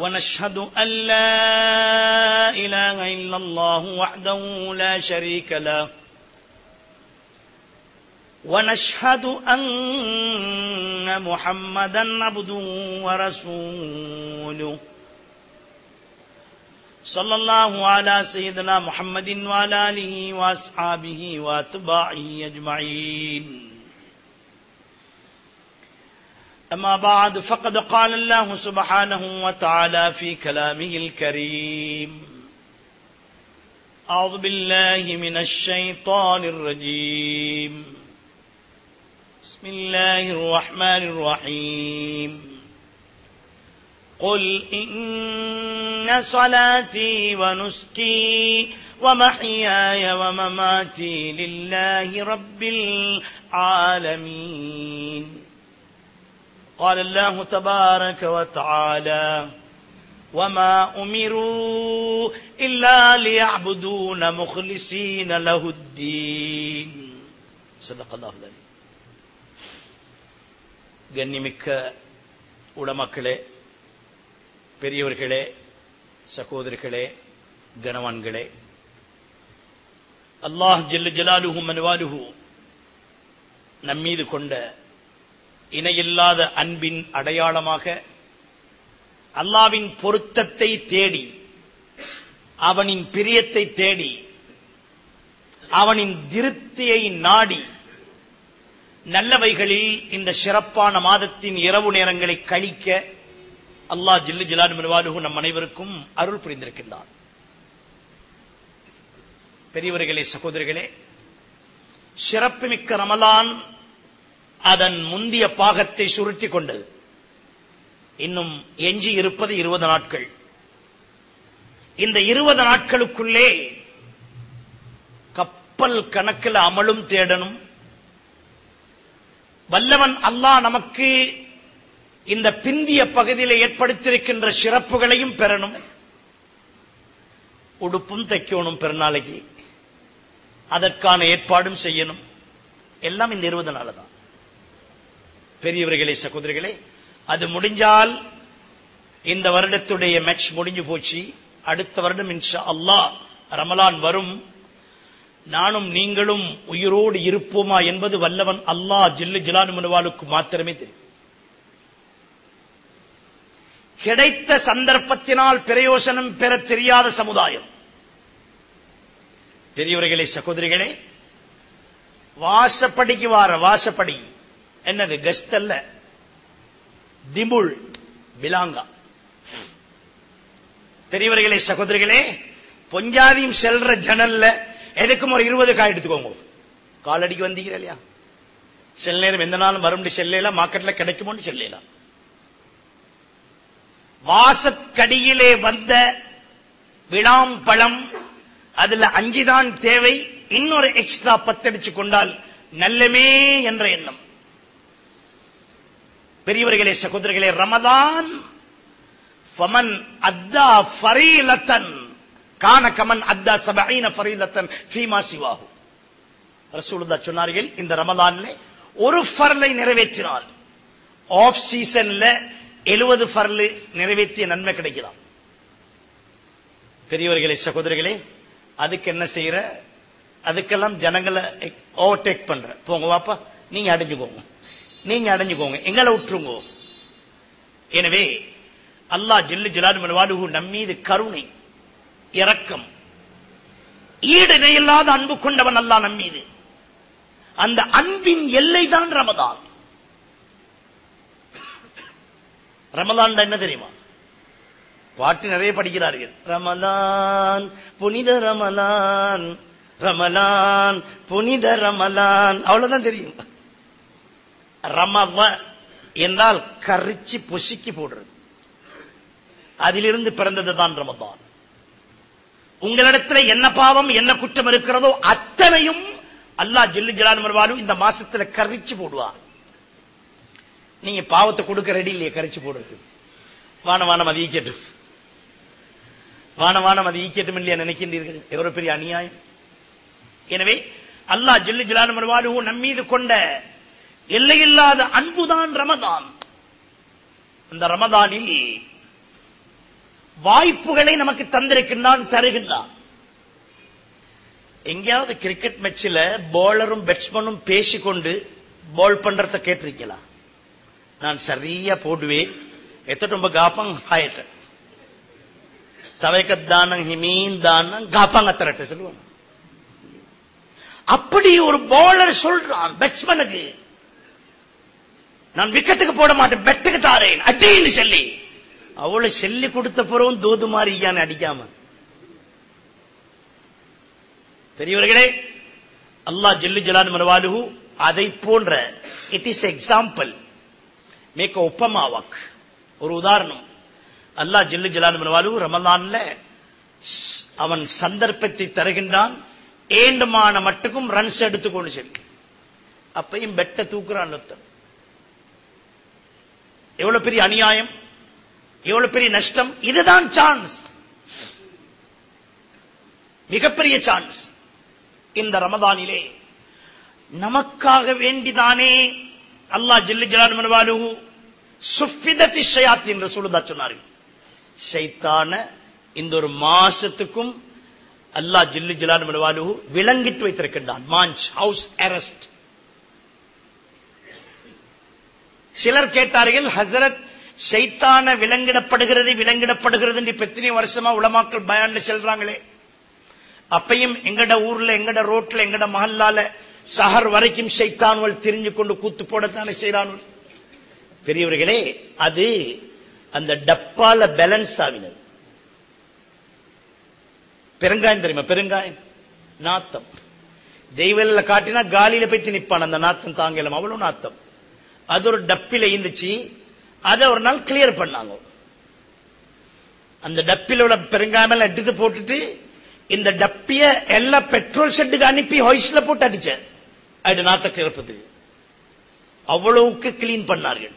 ونشهد أن لا إله إلا الله وحده لا شريك له. ونشهد أن محمدا عبده ورسوله. صلى الله على سيدنا محمد وعلى آله وأصحابه وأتباعه أجمعين. أما بعد فقد قال الله سبحانه وتعالى في كلامه الكريم أعوذ بالله من الشيطان الرجيم. بسم الله الرحمن الرحيم. قل إن صلاتي ونسكي ومحياي ومماتي لله رب العالمين. قال الله تبارك وتعالى وما أمروا إلا ليعبدون مخلصين له الدين صدق الله العظيم கண்ணிமிக்க உடமக்களே பெரியவர்களே சகோதரர்களே கனவான்களே அல்லாஹ் ஜெல்லு ஜலாலுஹு மனுவாலுஹு நம்மீது கொண்ட இணையில்லாத அன்பின் அடையாளமாக அல்லாவின் பொருத்தத்தை தேடி அவனின் பிரியத்தை தேடி அவனின் திருப்தியை நாடி நல்லவைகளில் இந்த சிறப்பான மாதத்தின் இரவு நேரங்களை கழிக்க அல்லா ஜில்லு ஜிலான் மனுவாலுகு நம் அனைவருக்கும் அருள் புரிந்திருக்கின்றான். பெரியவர்களே சகோதரர்களே சிறப்புமிக்க ரமலான் அதன் முந்திய பாகத்தை சுருட்டி கொண்டது. இன்னும் எஞ்சி இருப்பது இருபது நாட்கள். இந்த இருபது நாட்களுக்குள்ளே கப்பல் கணக்கில் அமலும் தேடணும். வல்லவன் அல்லாஹ் நமக்கு இந்த பிந்திய பகுதியில் ஏற்படுத்தியிருக்கின்ற சிறப்புகளையும் பெறணும். உடுப்பும் தைக்கணும் பெருநாளைக்கு. அதற்கான ஏற்பாடும் செய்யணும். எல்லாம் இந்த இருபது நாள் தான். பெரியவர்களே சகோதரிகளே அது முடிஞ்சால் இந்த வருடத்துடைய மேட்ச் முடிஞ்சு போச்சு. அடுத்த வருடம் இன்ஷா அல்லாஹ் ரமலான் வரும். நானும் நீங்களும் உயிரோடு இருப்போமா என்பது வல்லவன் அல்லா ஜில்லு ஜிலானு மாத்திரமே தெரியும். கிடைத்த சந்தர்ப்பத்தினால் பிரயோசனம் பெற தெரியாத சமுதாயம். பெரியவர்களே சகோதரிகளே வாசப்படிக்கு வார வாசப்படி. என்னது கெஸ்ட் அல்ல. திமுள் பிலாங்கா பெரியவர்களே சகோதரிகளே பொஞ்சாதியும் செல்ற ஜனல்ல எதுக்கும் ஒரு இருபது காய் எடுத்துக்கோங்க. காலடிக்கு வந்தீங்க இல்லையா? செல் நேரம் எந்த நாளும் வரும் செல்லலாம் மார்க்கெட்ல கிடைக்குமோன்னு செல்லலாம் வாசக்கடியிலே வந்த விழாம் பழம் அதுல அஞ்சுதான் தேவை. இன்னொரு எக்ஸ்ட்ரா பத்தடிச்சு கொண்டால் நல்லமே என்ற எண்ணம். பெரியவர்களே சகோதரர்களே ரமதான் ஃபமன் அத்தா ஃபரீலத்தன். கான கமன் அத்தா சபைன ஃபரீலத்தன். ஃபீமா சொன்னார்கள் இந்த ரமதான்ல ஒரு ஃபர்லை நிறைவேற்றினால் ஆஃப் சீசன்ல எழுபது ஃபர்லு நிறைவேற்றிய நன்மை கிடைக்கலாம். பெரியவர்களே சகோதரிகளே அதுக்கு என்ன செய்யற? அதுக்கெல்லாம் ஜனங்களை ஓவர்டேக் பண்ற. போங்க வாப்பா நீங்க அடைஞ்சுக்கோங்க நீங்க அடைஞ்சுக்கோங்க. எங்களை விட்டுருங்க. எனவே அல்லாஹ் ஜில்லு ஜிலாது மனுவாலுகு நம்மீது கருணை இரக்கம் ஈடு இல்லாத அன்பு கொண்டவன் அல்லா நம்மீது அந்த அன்பின் எல்லை தான் ரமதான் ரமதான் என்ன தெரியுமா? பாட்டு நிறைய படிக்கிறார்கள். ரமலான் புனித ரமலான் ரமலான் புனித ரமலான். அவ்வளவுதான் தெரியும். ரமவ என்றால் கரிச்சு பொசுக்கி போடுறது. அதிலிருந்து பிறந்தது தான் ரமதான். உங்களிடத்துல என்ன பாவம் என்ன குற்றம் இருக்கிறதோ அத்தனையும் அல்லாஹ் ஜில்லு ஜலான் வருவாலும் இந்த மாசத்துல கரிச்சு போடுவார் நீங்க பாவத்தை கொடுக்க ரெடி இல்லையே கரிச்சு போடுறது. வான வானம் அது ஈக்கட்டும் வான வானம் அது ஈக்கட்டும் இல்லையா நினைக்கின்றீர்கள்? எவ்வளவு பெரிய அநியாயம். எனவே அல்லாஹ் ஜில்லு ஜலான் மருவாலு நம்மீது கொண்ட எல்லையில்லாத அன்புதான் ரமதான். அந்த ரமதானில் வாய்ப்புகளை நமக்கு தந்திருக்கின்றான் தருகின்றான். எங்கேயாவது கிரிக்கெட் மேட்சில் போலரும் பேட்ஸ்மேனும் பேசிக்கொண்டு பால் பண்றத கேட்டிருக்கலாம் நான் சரியா போடுவேன். எத்தொம்ப காப்பாங்க? ஹாயட்ட சவைக்க தானம் ஹிமீன் தானம் காப்பாங்க தரட்ட சொல்லுவாங்க. அப்படி ஒரு பவுலர் சொல்றான் பேட்ஸ்மேனுக்கு நான் விக்கெட்டுக்கு போட மாட்டேன் பெட்டுக்கு தாரேன் அட்டின்னு சொல்லி. அவளை சொல்லி கொடுத்த பிறவும் தூது மாதிரி அடிக்காம. பெரியவர்களே அல்லாஹ் ஜில்லு ஜலான் மரவாலுகு அதை போன்ற இட் இஸ் எக்ஸாம்பிள் மேக் ஒப்பமாவாக் ஒரு உதாரணம். அல்லாஹ் ஜில்லு ஜலான் மரவாலுகு ரமலான்ல அவன் சந்தர்ப்பத்தை தருகின்றான். ஏண்டுமான மட்டுக்கும் ரன்ஸ் எடுத்துக்கொண்டு சொல்லி அப்பையும் பெட்ட தூக்குறான் ஒருத்தன். எவ்வளவு பெரிய அநியாயம்? எவ்வளவு பெரிய நஷ்டம்? இதுதான் சான்ஸ் மிகப்பெரிய சான்ஸ் இந்த ரமதானிலே நமக்காக வேண்டிதானே அல்லாஹ் ஜில்லு ஜலான் மனுவாலு சுஃபிதத்தி ஷயாத் என்று சொல்லுதா சொன்னார்கள் ஷைத்தான இந்த ஒரு மாசத்துக்கும் அல்லாஹ் ஜில்லு ஜலான் மனுவாலு விளங்கிட்டு வைத்திருக்கின்றான். மாஞ்ச் ஹவுஸ் அரெஸ்ட் சிலர் கேட்டார்கள் ஹசரத் சைத்தான விலங்கிடப்படுகிறது விலங்கிடப்படுகிறது என்று எத்தனை வருஷமா உளமாக்கள் பயான்ல செல்றாங்களே. அப்பையும் எங்கட ஊர்ல எங்கட ரோட்ல எங்கட மஹல்லால சஹர் வரைக்கும் சைத்தானுவல் தெரிஞ்சு கொண்டு கூத்து போடத்தானே செய்யறானுவல் பெரியவர்களே அது அந்த டப்பால பேலன்ஸ் ஆகினது. பெருங்காயம் தெரியுமா? பெருங்காயம் நாத்தம். தெய்வல்ல காட்டினா காலியில போய் நிப்பான் அந்த நாத்தம் தாங்கலாம்? அவ்வளவு நாத்தம். அது ஒரு டப்பில இருந்துச்சு. அதை ஒரு நாள் கிளியர் பண்ணாங்க. அந்த டப்பில உள்ள பெருங்காமல் எடுத்து போட்டுட்டு இந்த டப்பிய எல்லா பெட்ரோல் ஷெட்டுக்கு அனுப்பி ஹொய்ஸ்ல போட்டு அடிச்சேன். அது நாத்த கிளப்பதுக்கு அவ்வளவுக்கு கிளீன் பண்ணார்கள்.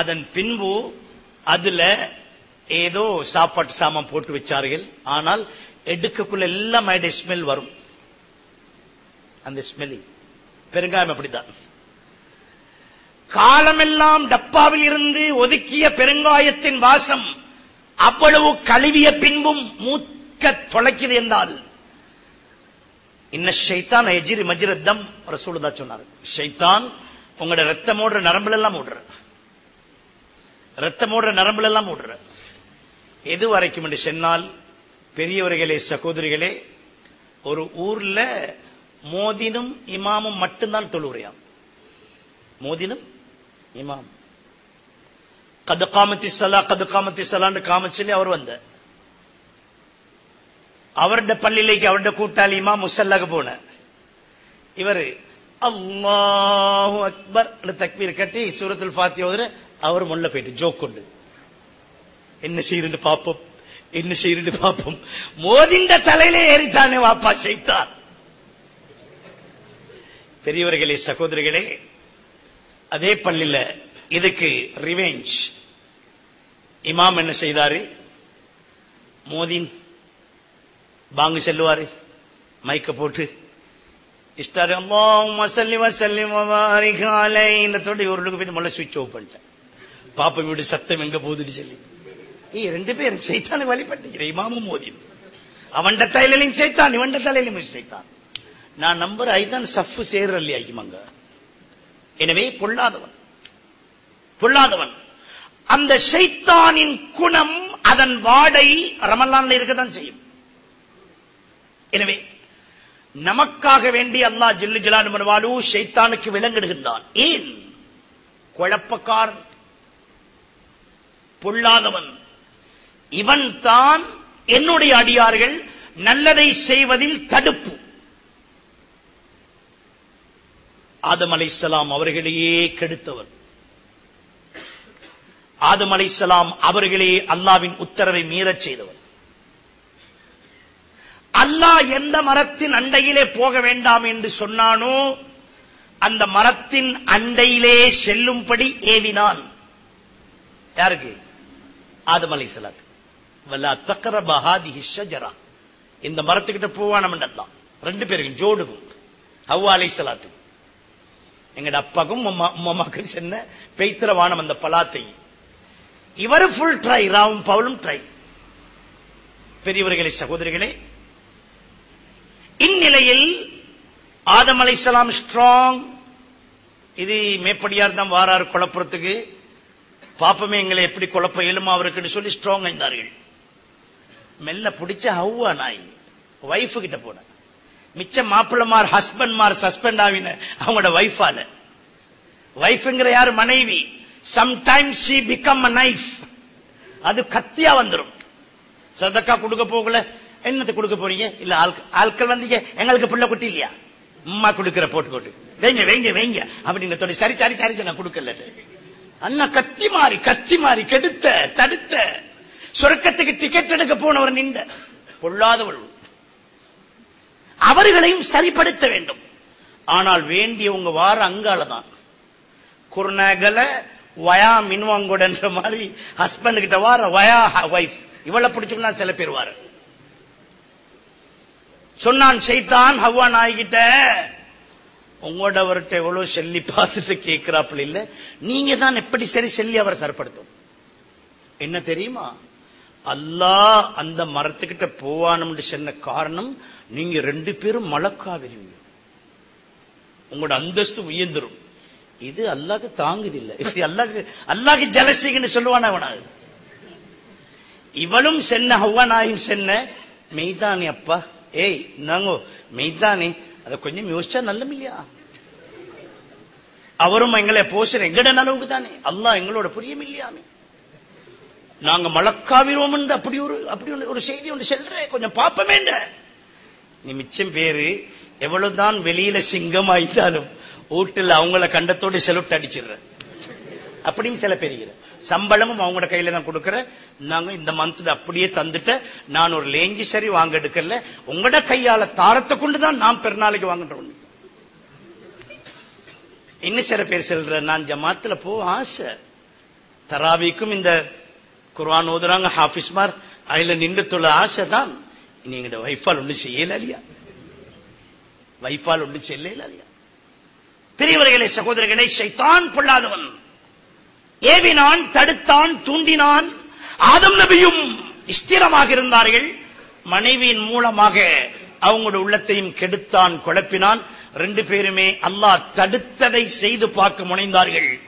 அதன் பின்பு அதுல ஏதோ சாப்பாட்டு சாமான் போட்டு வச்சார்கள். ஆனால் எடுக்கக்குள்ள எல்லாம் ஸ்மெல் வரும். அந்த ஸ்மெல்லிங் பெருங்காயம் அப்படித்தான் காலமெல்லாம் டப்பாவில் இருந்து ஒதுக்கிய பெருங்காயத்தின் வாசம் அவ்வளவு கழுவிய பின்பும் மூக்க தொலைக்குது என்றால் இன்ன ஷைத்தான் எஜிரி மஜிரத்தம் ரசூலுதா சொன்னார் ஷைத்தான் உங்களோட ரத்தம் ஓடுற நரம்புல எல்லாம் ஓடுற. ரத்தம் ஓடுற நரம்புல எல்லாம் ஓடுற. எது வரைக்கும் என்று சொன்னால் பெரியவர்களே சகோதரிகளே ஒரு ஊர்ல மோதினும் இமாமும் மட்டும்தான் தொழுவுறையாம் மோதினும் இமாம். கது காமத்தி சலா கது காமத்தி சலான்னு காமிச்சுன்னு அவர் வந்த அவருடைய பள்ளியிலேக்கு அவருடைய கூட்டாளி இமாம் முசல்லாக போன இவர் அல்லாஹு அக்பர் தக்பீர் கட்டி சூரத்தில் பாத்தியோதர அவர் முன்ன போயிட்டு ஜோக் கொண்டு என்ன செய்யுன்னு பாப்போம் என்ன செய்யுன்னு பாப்போம். மோதிண்ட தலையில ஏறித்தானே வாப்பா செய்தார் பெரியவர்களே சகோதரிகளே அதே பள்ளியில இதுக்கு ரிவேஞ்ச் இமாம் என்ன செய்தாரு? மோதின் பாங்கு செல்லுவாரு. மைக்க போட்டு இஷ்டாரு மசல்லி வசல்லி ஒரு போய் முதல்ல சுவிட்ச் ஆஃப் பண்ணிட்டேன். பாப்ப வீடு சத்தம் எங்க போகுதுன்னு சொல்லி. ஏய் ரெண்டு பேரும் சைத்தானு வழிபட்டுக்கிற இமாமும் மோதின். அவன் தலையிலையும் சைத்தான் இவன் தலையிலும் சைத்தான். நான் நம்பர் ஐதான் சஃப்பு சேர்ற இல்லையா ஐயமாங்க எனவே பொல்லாதவன். பொல்லாதவன். அந்த ஷைத்தானின் குணம் அதன் வாடை ரமலான்ல இருக்கத்தான் செய்யும். எனவே நமக்காக வேண்டி அல்லாஹ் ஜில்லு ஜலான் ஷைத்தானுக்கு ஏன்? குழப்பக்காரன். பொல்லாதவன். இவன் தான் என்னுடைய அடியார்கள் நல்லதை செய்வதில் தடுப்பு. ஆதம் அலைசலாம் அவர்களையே கெடுத்தவர். ஆதம் அலைசலாம் அவர்களே அல்லாவின் உத்தரவை மீறச் செய்தவர். அல்லாஹ் எந்த மரத்தின் அண்டையிலே போக வேண்டாம் என்று சொன்னானோ அந்த மரத்தின் அண்டையிலே செல்லும்படி ஏவினான். யாருக்கு? ஆதம் அலைசலாத் வல்ல தக்கர பகாதி ஷஜரா. இந்த மரத்துக்கிட்ட போவானம் தான் ரெண்டு பேருக்கும் ஜோடுக்கும் ஹவ்வா அலைசலாத்து எங்கட அப்பாக்கும் அம்மாக்கும் சென்ன பெய்த்திரவானம் அந்த பலாத்தை. இவர் ஃபுல் ட்ரை ராவும் பவுலும் ட்ரை பெரியவர்களே சகோதரிகளே இந்நிலையில் ஆதம் அலைசலாம் ஸ்ட்ராங் இது மேப்படியார் தான் வாராரு குழப்பறதுக்கு. பாப்பமே எங்களை எப்படி குழப்ப இயலுமா அவருக்குன்னு சொல்லி ஸ்ட்ராங் ஆயிருந்தார்கள் மெல்ல பிடிச்ச ஹவ்வா நாய் வைஃபு கிட்ட போன மிச்ச மாப்பிள்ளமார் ஹஸ்பண்ட்மார் சஸ்பெண்ட் ஆகின அவங்களோட வைஃபால வைஃப்ங்கிற யார்? மனைவி. Sometimes she become a knife அது கத்தியா வந்துடும் சதக்கா கொடுக்க போகல என்னத்தை கொடுக்க போறீங்க? இல்ல ஆட்கள் வந்தீங்க எங்களுக்கு பிள்ளை குட்டி இல்லையா? அம்மா கொடுக்கிற போட்டு போட்டு வைங்க வைங்க வைங்க. அப்படின்னு சொல்லி சரி சரி சரி நான் கொடுக்கல. அண்ணா கத்தி மாறி கத்தி மாறி கெடுத்த தடுத்த. சொர்க்கத்துக்கு டிக்கெட் எடுக்க போனவர் நின்ற. பொல்லாதவள். அவர்களையும் சரிப்படுத்த வேண்டும். ஆனால் வேண்டியவங்க வார அங்காலதான் குருநகல வயா மின்வாங்கோடன்ற மாதிரி ஹஸ்பண்ட் கிட்ட வார வயா வைஃப் இவளை பிடிச்சோம்னா சில பேர் வார. சொன்னான் செய்தான் ஹவ்வா நாய்கிட்ட உங்களோட அவர்கிட்ட எவ்வளவு செல்லி பார்த்துட்டு கேட்கிறாப்புல இல்ல. நீங்க தான் எப்படி சரி செல்லி அவரை சரிப்படுத்தும்? என்ன தெரியுமா? அல்லாஹ் அந்த மரத்துக்கிட்ட போவானும்னு சொன்ன காரணம் நீங்க ரெண்டு பேரும் மலக்காவிருங்க உங்களோட அந்தஸ்து உயர்ந்துரும். இது அல்லாக்கு தாங்குது இல்ல. அல்லாக்கு அல்லாக்கு ஜலசிங்கன்னு சொல்லுவானா அவனாது இவளும் சென்ன ஹவ்வனாயும் சென்ன மெய்தானே அப்பா. ஏய் நாங்கோ மெய்தானே. அத கொஞ்சம் யோசிச்சா நல்லம் இல்லையா? அவரும் எங்களை போஷன் எங்கட நலவுக்கு தானே? அல்லாஹ் எங்களோட புரியும் இல்லையாமே? நாங்க மழக்காவிரோம் அப்படி ஒரு அப்படி ஒரு செய்தி ஒன்று செல்ற கொஞ்சம் பார்ப்பமேண்ட நீ மிச்சம் பேரு எவ்வளவுதான் வெளியில சிங்கம் ஆயிட்டாலும் வீட்டுல அவங்கள கண்டத்தோடு செலுட்டு அடிச்சிடுற. அப்படின்னு சில பேர் சம்பளமும் அவங்களோட கையில தான் கொடுக்கற. நாங்க இந்த மந்த் அப்படியே தந்துட்ட. நான் ஒரு லேஞ்சி சரி வாங்க எடுக்கல. உங்களோட கையால தாரத்தை கொண்டுதான் நான் பெருநாளைக்கு வாங்கிட்டோம் இன்னும் சில பேர் சொல்ற நான் ஜமாத்துல போ ஆசை. தராவிக்கும் இந்த குர்வான் ஓதுறாங்க ஹாபிஸ்மார் அதுல நின்று தொழில் ஆசை தான் நீங்க வைஃபால் ஒண்ணு செய்யல இல்லையா? வைஃபால் ஒண்ணு செய்யல இல்லையா? பெரியவர்களே சைத்தான் கொள்ளாதவன் ஏவினான் தடுத்தான் தூண்டினான் ஆதம் நபியும் ஸ்திரமாக இருந்தார்கள். மனைவியின் மூலமாக அவங்களோட உள்ளத்தையும் கெடுத்தான் குழப்பினான். ரெண்டு பேருமே அல்லாஹ் தடுத்ததை செய்து பார்க்க முனைந்தார்கள்.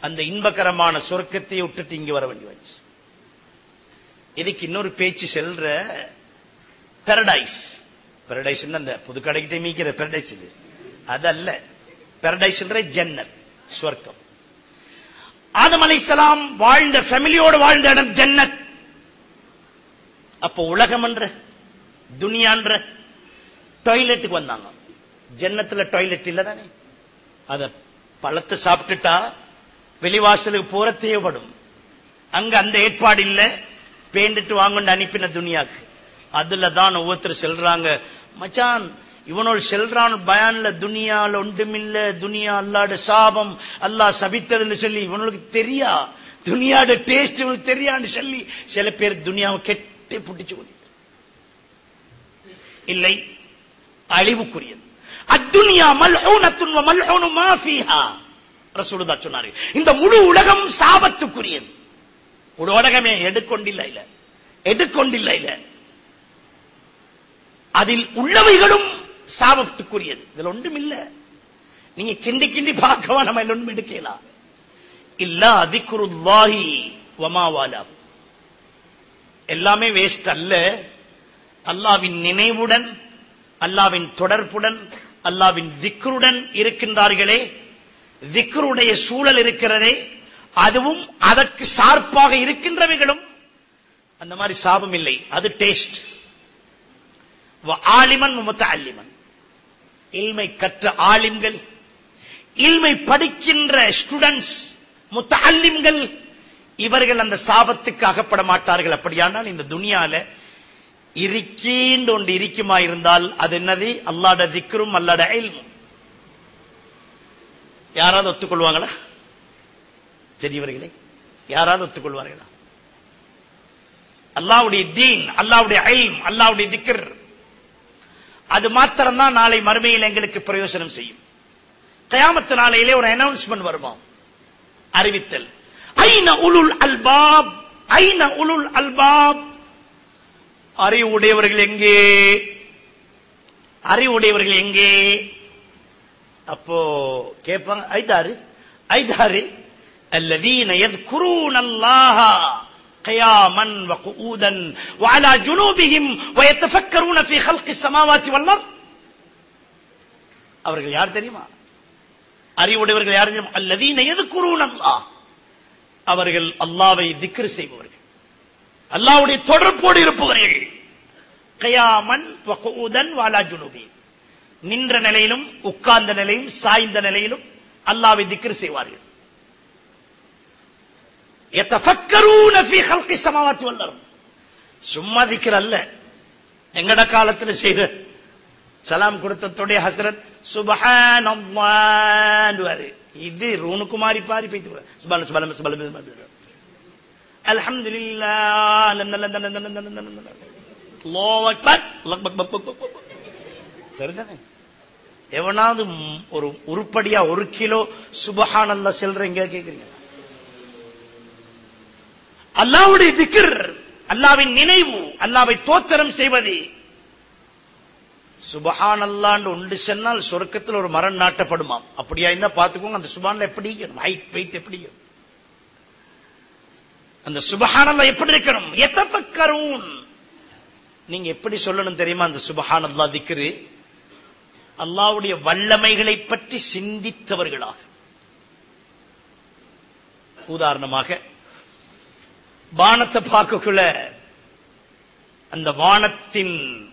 அந்த இன்பகரமான சொர்க்கத்தை விட்டுட்டு இங்கு வர வேண்டிய இதுக்கு இன்னொரு பேச்சு செல்ற? பெரடைஸ் பெரடைஸ் அந்த கடைக்கு மீக்கிற பெரடைஸ் இது. அதல்ல. பெரடைஸ் ஜன்னல் ஸ்வர்க்கம். ஆதம் அலைசலாம் வாழ்ந்த ஃபேமிலியோடு வாழ்ந்த இடம் ஜன்னத் அப்ப உலகம் என்ற துனியான்ற டாய்லெட்டுக்கு வந்தாங்க. ஜன்னத்துல டாய்லெட் இல்ல தானே? அத பழத்தை சாப்பிட்டுட்டா வெளிவாசலுக்கு போற தேவைப்படும் அங்க அந்த ஏற்பாடு இல்ல. பேண்டுட்டு வாங்கன்னு அனுப்பின துனியாக்கு. அதுல தான் ஒவ்வொருத்தர் செல்றாங்க. மச்சான் இவனோட செல்றான் பயான்ல துனியால ஒன்றுமில்ல துனியா அல்லாட சாபம் அல்லாஹ் சபித்ததுன்னு சொல்லி இவனுக்கு தெரியா? துனியாட டேஸ்ட் இவனுக்கு தெரியான்னு சொல்லி சில பேர் துனியாவை கெட்டு புட்டிச்சு கொண்டு இல்லை அழிவுக்குரியது. அத்துனியா மல்ஹூனத்துன் வ மல்ஹூனு மா ஃபீஹா. சொன்னாரு இந்த முழு உலகம் சாபத்துக்குரியது. ஒரு உலகமே எடுக்கொண்டில்லை இல்ல. எடுக்கொண்டில்லை இல்ல. அதில் உள்ளவைகளும் சாபத்துக்குரியது. இதுல ஒன்றும் இல்ல நீங்க கிண்டி கிண்டி பார்க்கவா நம்ம ஒன்றும் எடுக்கலாம் இல்ல அதிகுருவாகி வமாவாலா எல்லாமே வேஸ்ட் அல்ல. அல்லாவின் நினைவுடன் அல்லாவின் தொடர்புடன் அல்லாவின் திக்ருடன் இருக்கின்றார்களே. திக்ருடைய சூழல் இருக்கிறதே. அதுவும் அதற்கு சார்பாக இருக்கின்றவைகளும். அந்த மாதிரி சாபம் இல்லை. அது டேஸ்ட் ஆலிமன் முத்தல்லிமன் இல்மை கற்ற ஆலிம்கள் இல்மை படிக்கின்ற ஸ்டூடெண்ட்ஸ் முத்த அல்லிம்கள் இவர்கள் அந்த சாபத்துக்கு அகப்பட மாட்டார்கள். அப்படியானால் இந்த துனியால இருக்கீண்டு ஒன்று இருக்குமா இருந்தால் அது என்னது? அல்லாட திக்ரும் அல்லாட அயல்மும் யாராவது ஒத்துக்கொள்வாங்களா? தெரியவர்களே யாராவது ஒத்துக்கொள்வார்களா? அல்லாவுடைய தீன் அல்லாவுடைய ஐம் அல்லாவுடைய திக்கர் அது மாத்திரம்தான் நாளை மறுமையில் எங்களுக்கு பிரயோஜனம் செய்யும். கயாமத்து நாளையிலே ஒரு அனௌன்ஸ்மெண்ட் வருமா? அறிவித்தல். ஐன உலுல் அல்பாப்? ஐன உலுல் அல்பாப்? அறிவுடையவர்கள் எங்கே? அறிவுடையவர்கள் எங்கே? அப்போ கேட்பாங்க ஐதாறு? ஐதாறு அல்லதீன எது குரு நல்லாஹா قياما وقعودا وعلى جنوبهم ويتفكرون في خلق السماوات والارض அவர்கள் யார் தெரியுமா அறிவுடையவர்கள் யார் தெரியுமா அல்லதீன எதுக்குறூன் அல்லாஹ் அவர்கள் அல்லாவை திக்ரு செய்பவர்கள் அல்லாவுடைய தொடர்போடு இருப்பவர்கள் கயாமன் வகூதன் வாலா ஜுனுபி நின்ற நிலையிலும் உட்கார்ந்த நிலையிலும் சாய்ந்த நிலையிலும் அல்லாவை திக்ரு செய்வார்கள் சும்மா திக்கிற அல்ல. எங்கட காலத்துல செய்த சலாம் கொடுத்ததுடைய ஹசரத் சுபஹானல்லாஹ் இது ரூணுக்குமாரி பாரி போயிட்டு சுபால சுபஹான சுபஹான அல்ஹம்துலில்லாஹ் எவனாவது ஒரு உருப்படியா ஒரு கிலோ சுபஹானல்லா செல்றீங்க கேக்குறீங்க அல்லாவுடைய திக்கர் அல்லாவின் நினைவு அல்லாவை தோத்தரம் செய்வது. சுபஹான் அல்லாண்டு ஒன்று சென்னால் சொர்க்கத்தில் ஒரு மரம் நாட்டப்படுமாம். அப்படியா இருந்தா பாத்துக்கோங்க அந்த சுபான்ல எப்படி ஹைட் வெயிட் எப்படி அந்த சுபஹானல்லா எப்படி இருக்கணும்? எத்தப்பக்கரும் நீங்க எப்படி சொல்லணும் தெரியுமா அந்த சுபஹான் அல்லா திக்ரு? அல்லாவுடைய வல்லமைகளை பற்றி சிந்தித்தவர்களாக. உதாரணமாக வானத்தை பார்க்கக்குள்ள அந்த வானத்தின்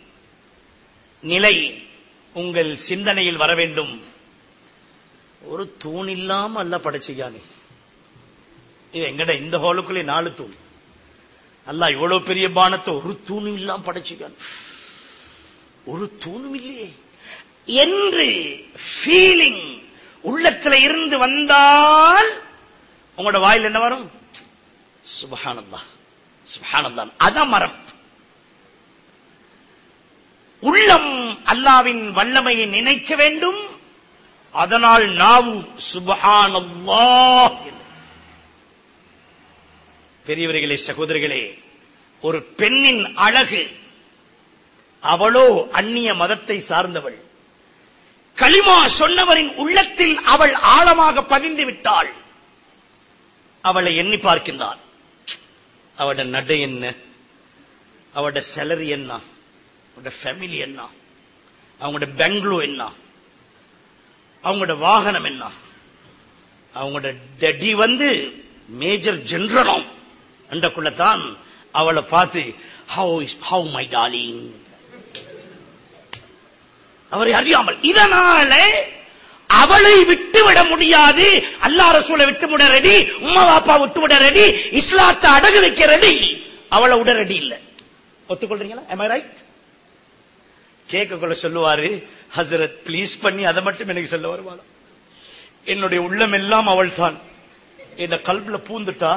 நிலை உங்கள் சிந்தனையில் வர வேண்டும். ஒரு தூண் இல்லாம அல்ல படைச்சிக்கானே இது எங்கட இந்த ஹோலுக்குள்ளே நாலு தூண்? அல்ல இவ்வளவு பெரிய பானத்தை ஒரு தூணும் இல்லாம படைச்சிக்கான் ஒரு தூணும் இல்லையே. என்று ஃபீலிங் உள்ளத்துல இருந்து வந்தால் உங்களோட வாயில் என்ன வரும்? சுபஹானந்தா சுபஹானந்தான் அதான் மரம். உள்ளம் அல்லாவின் வல்லமையை நினைக்க வேண்டும். அதனால் நாம் சுபஹானல்லா பெரியவர்களே சகோதரிகளே ஒரு பெண்ணின் அழகு அவளோ அந்நிய மதத்தை சார்ந்தவள். களிமா சொன்னவரின் உள்ளத்தில் அவள் ஆழமாக பதிந்து விட்டாள். அவளை எண்ணி பார்க்கின்றான். அவட நடை என்ன? அவட சேலரி என்ன? அவட ஃபேமிலி என்ன? அவங்களோட பெங்களூர் என்ன? அவங்களோட வாகனம் என்ன? அவங்களோட டெடி வந்து மேஜர் ஜெனரலும் அண்டக்குள்ளதான் அவளை பார்த்து how is how my darling அவரை அறியாமல் இதனால அவளை விட்டு விட முடியாது. அல்லா ரசூலை விட்டுவிட ரெடி உமா பாப்பா விட்டுவிட ரெடி இஸ்லாத்தை அடகு வைக்க ரெடி அவளை விட ரெடி இல்ல. ஒத்துக்கொள்றீங்களா? கேட்கக்குள்ள சொல்லுவாரு ஹசரத் ப்ளீஸ் பண்ணி அதை மட்டும் எனக்கு சொல்ல வருவாளா? என்னுடைய உள்ளம் எல்லாம் அவள் தான் இந்த கல்புல பூந்துட்டா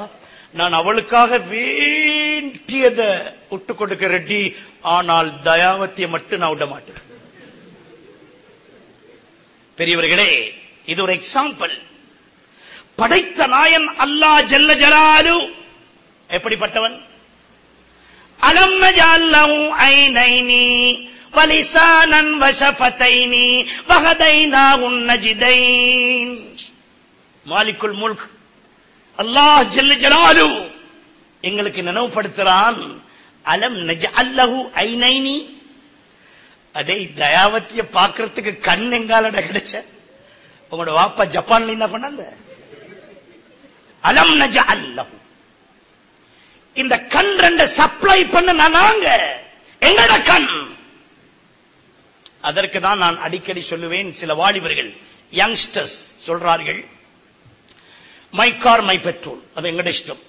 நான் அவளுக்காக வேண்டியதை விட்டு கொடுக்க ரெடி ஆனால் தயாவத்திய மட்டும் நான் விட மாட்டேன். பெரியவர்களே இது ஒரு எக்ஸாம்பிள் படைத்த நாயன் அல்லா ஜல்ல ஜலாலு. எப்படிப்பட்டவன்? அலம் நஜஅல்லஹு வலிசானன் வஷஃபதைனி வஹதைனாஹு நஜிதைன். மாலிக்குல் முல்க். அல்லாஹ் ஜல்ல ஜலாலு. எங்களுக்கு நினைவுபடுத்துறான் அலம் நஜஅல்லஹு ஐநைனி அதே தயாவத்திய பாக்குறதுக்கு கண் எங்காலட கிடைச்ச? உங்களோட வாப்பா ஜப்பான்ல என்ன பண்ணாங்க? அலம் நஜ அல்லம் இந்த கண் ரெண்ட சப்ளை பண்ண நாங்க எங்கட கண்? அதற்கு தான் நான் அடிக்கடி சொல்லுவேன் சில வாலிபர்கள் யங்ஸ்டர்ஸ் சொல்றார்கள் மை கார் மை பெட்ரோல் அது எங்கட இஷ்டம்?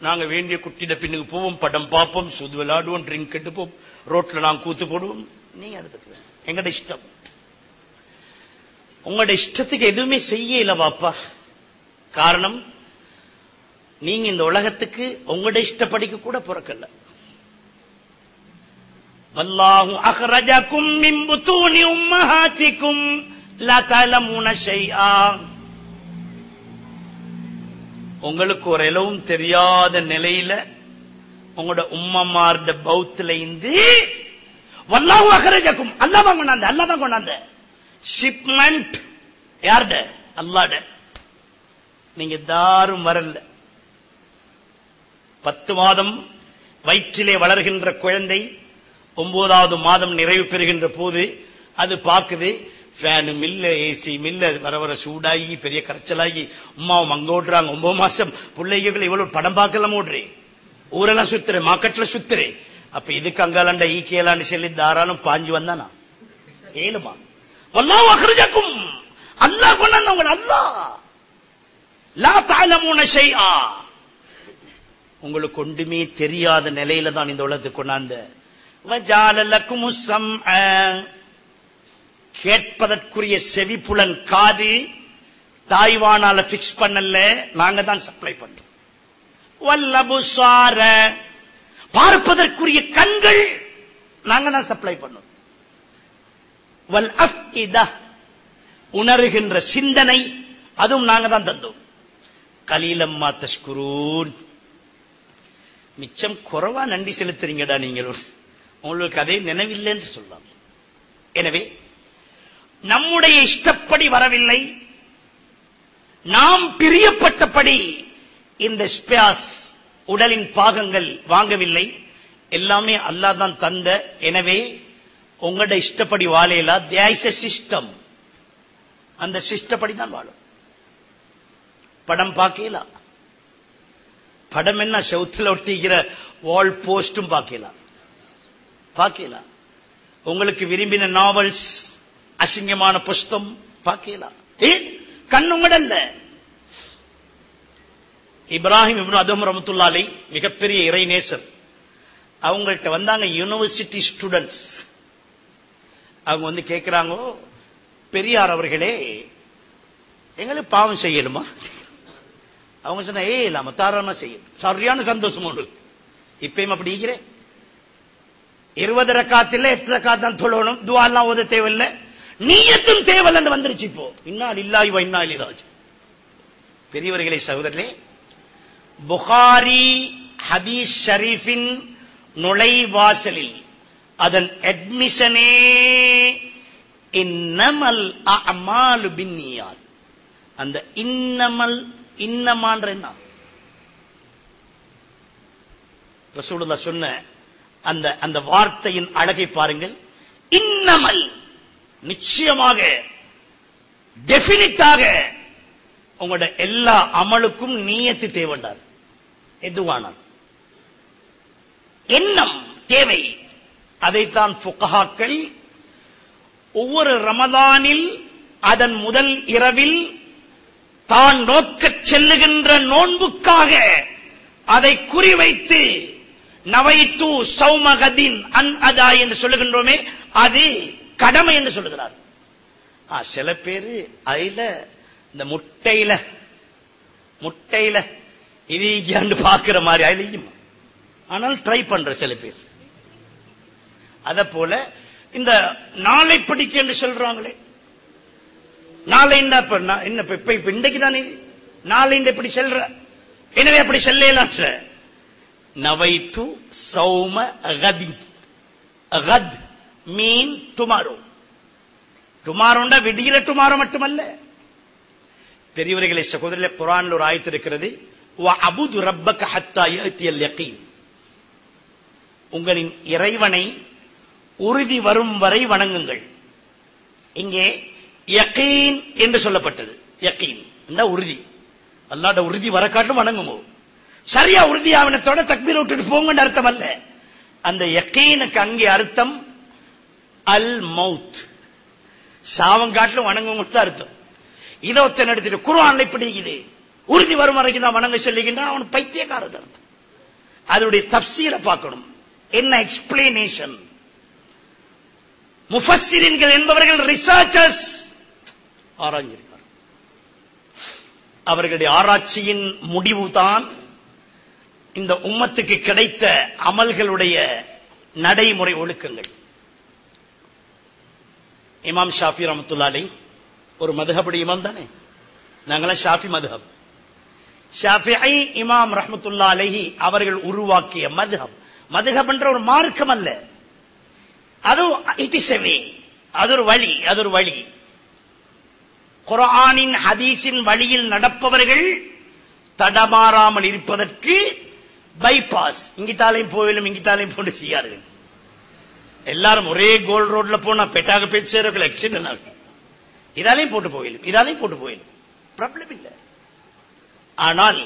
நாங்க வேண்டிய குட்டிட பின்னுக்கு போவோம் படம் பார்ப்போம் சுது விளையாடுவோம் ட்ரிங்க் கெட்டுப்போம் ரோட்ல நாங்க கூத்து போடுவோம். நீங்க அதுக்கு எங்கட இஷ்டம்? உங்களோட இஷ்டத்துக்கு எதுவுமே செய்யல பாப்பா. காரணம் நீங்க இந்த உலகத்துக்கு உங்களோட இஷ்டப்படிக்க கூட பிறக்கல. வல்லாகும் உங்களுக்கு ஒரு இலவும் தெரியாத நிலையில உங்களோட உம்மமார்ட பௌத்துல இருந்து வல்லாஹு அஹ்ரஜக்கும் அல்லா தான் கொண்டாந்த அல்லா தான் கொண்டாந்த. ஷிப்மெண்ட் யார்ட? அல்லாட நீங்க தாரும் வரல. பத்து மாதம் வயிற்றிலே வளர்கின்ற குழந்தை ஒன்பதாவது மாதம் நிறைவு பெறுகின்ற போது அது பார்க்குது ஃபேனும் மில்ல ஏசி மில்ல வர வர சூடாகி பெரிய கரைச்சலாகி உமாவும் அங்க ஓடுறாங்க ஒன்பது மாசம் பிள்ளைகள் இவ்வளவு படம் பார்க்கலாம் ஓடுறேன் ஊரெல்லாம் சுத்துறேன் மார்க்கெட்ல சுத்துறேன் அப்ப இதுக்கு அங்காலாண்ட ஈக்கியலான்னு சொல்லி தாராளம் பாஞ்சு வந்தானா? ஏழுமா. வல்லாஹ் அக்ரஜக்கும். அல்லாஹ் கொண்டாந்து உங்களை அல்லாஹ் லா தாலமூன ஷைஆ. உங்களுக்கு ஒன்றுமே தெரியாத நிலையில தான் இந்த உலகத்துக்கு கொண்டாந்த. கேட்பதற்குரிய செவிப்புலன் காது தாய்வானால பிக்ஸ் பண்ணல. நாங்க தான் சப்ளை பண்றோம். வல்லபுசார. பார்ப்பதற்குரிய கண்கள் நாங்க தான் சப்ளை பண்ணோம். வல் உணர்கின்ற சிந்தனை அதுவும் நாங்க தான் தந்தோம். கலீலம்மா தஷ்குரூன். மிச்சம் குறைவா நன்றி செலுத்துறீங்கடா நீங்களும். உங்களுக்கு அதே நினைவில்லைன்னு சொல்லலாம். எனவே நம்முடைய இஷ்டப்படி வரவில்லை. நாம் பிரியப்பட்டபடி இந்த ஸ்பியாஸ் உடலின் பாகங்கள் வாங்கவில்லை. எல்லாமே அல்லாஹ் தான் தந்த. எனவே உங்களோட இஷ்டப்படி வாழையிலா? தேஸ் சிஸ்டம் அந்த சிஸ்டப்படி தான் வாழும். படம் பார்க்கலாம் படம் என்ன? செவுத்துல ஒட்டிக்கிற வால் போஸ்டும் பார்க்கலாம் பார்க்கலாம் உங்களுக்கு விரும்பின நாவல்ஸ் அசிங்கமான புஸ்தம் பார்க்கலாம் ஏ கண்ணுங்கடல்ல இப்ராஹிம் இப்னு அதம் ரமத்துல்லாலை மிகப்பெரிய இறைநேசர் அவங்கள்ட்ட வந்தாங்க யூனிவர்சிட்டி ஸ்டூடெண்ட்ஸ் அவங்க வந்து கேட்கிறாங்க பெரியார் அவர்களே எங்களுக்கு பாவம் செய்யணுமா? அவங்க சொன்ன ஏ இல்லாம தாராளமா செய்யும். சரியான சந்தோஷம் உண்டு. இப்பயும் அப்படி இருக்கிறேன். இருபது ரக்காத்துல எட்டு ரக்காத் தான் தொழணும். துவாலாம் ஓத தேவையில்லை. நீயத்தும் தேவையில்லைன்னு வந்துருச்சு இப்போ. இன்னால் இல்லாய் இன்னா பெரியவர்களை பெரியவர்களே சகோதரர்களே புகாரி ஹதீஸ் ஷரீஃபின் நுழைவாசலில் அதன் அட்மிஷனே இன்னமல் அமாலு பின்னியால். அந்த இன்னமல் இன்னமான்ற என்ன? ரசூலுல்லா சொன்ன அந்த அந்த வார்த்தையின் அழகை பாருங்கள். இன்னமல். நிச்சயமாக டெபினிட்டாக உங்களோட எல்லா அமலுக்கும் நீயத்து தேவைண்டார் எதுவானால்? எண்ணம் தேவை. அதைத்தான் புக்கஹாக்கள் ஒவ்வொரு ரமதானில் அதன் முதல் இரவில் தான் நோக்கச் செல்லுகின்ற நோன்புக்காக அதை குறிவைத்து நவைத்து சௌமகதின் அன் அதா என்று சொல்லுகின்றோமே அது கடமை என்று சொல்லுகிறார். சில பேரு அதுல இந்த முட்டையில முட்டையில இது பாக்குற மாதிரி அழியும் ஆனால் ட்ரை பண்ற சில பேர். அத போல இந்த நாளை படிக்க என்று சொல்றாங்களே. நாளை என்ன இப்ப என்ன இப்ப இப்ப- இன்றைக்கு தானே? நாளை இந்த இப்படி செல்ற. எனவே அப்படி செல்லலாம் சார் நவைத்து சௌம அகதி. அகத் மீன் டுமாரோ. டுமாரோண்டா விடுகிற டுமாரோ மட்டுமல்ல. பெரியவர்களை சகோதரில் குரான்ல ஒரு ஆயத்து இருக்கிறது. அபுது யகீன் உங்களின் இறைவனை உறுதி வரும் வரை வணங்குங்கள். இங்கே யகீன் என்று சொல்லப்பட்டது. யகீன் என்ன உறுதி. அல்லாட உறுதி வர காட்டும் வணங்குமோ? சரியா உறுதி ஆவணத்தோட தக்பீர் விட்டுட்டு போங்கன்னு அர்த்தம் அல்ல. அந்த யக்கீனுக்கு அங்கே அர்த்தம் அல் மவுத் சாவங்காட்டிலும் வணங்குங்க தான் அர்த்தம். இதை ஒருத்தன் எடுத்துட்டு குருவான் இப்படி இருக்குது. உறுதி வரும் வரைக்கும் தான் வணங்க சொல்லுகின்றான் அவன் பைத்தியக்காரன் அதனுடைய தப்சீரை பார்க்கணும். என்ன எக்ஸ்பிளனேஷன் முஃபஸ்ஸிரின்கள் என்பவர்கள் ரிசர்ச்சர்ஸ் ஆராய்ஞ்சிருப்பார் அவர்களுடைய ஆராய்ச்சியின் முடிவு தான் இந்த உம்மத்துக்கு கிடைத்த அமல்களுடைய நடைமுறை ஒழுக்கங்கள். இமாம் ஷாஃபி ரமத்துல்லாலை ஒரு மதுகபடி இமாம் தானே? நாங்களாம் ஷாஃபி மதுஹப். ஷாஃபிஐ இமாம் ரஹமத்துல்லா அலஹி அவர்கள் உருவாக்கிய மதுஹப். மதுஹப் என்ற ஒரு மார்க்கம் அல்ல. அது இட் இஸ் வே அது ஒரு வழி அது ஒரு வழி. குரானின் ஹதீஸின் வழியில் நடப்பவர்கள் தடமாறாமல் இருப்பதற்கு பைபாஸ் இங்கிட்டாலையும் போயிலும் இங்கிட்டாலையும் போட்டு செய்யார்கள் எல்லாரும் ஒரே கோல் ரோட்ல போனா பெட்டாக பேச்சு சேரர்கள் ஆக்சிடென்ட் ஆகும். இதாலையும் போட்டு போயிலும் இதாலையும் போட்டு போயிலும். ப்ராப்ளம் இல்லை. ஆனால்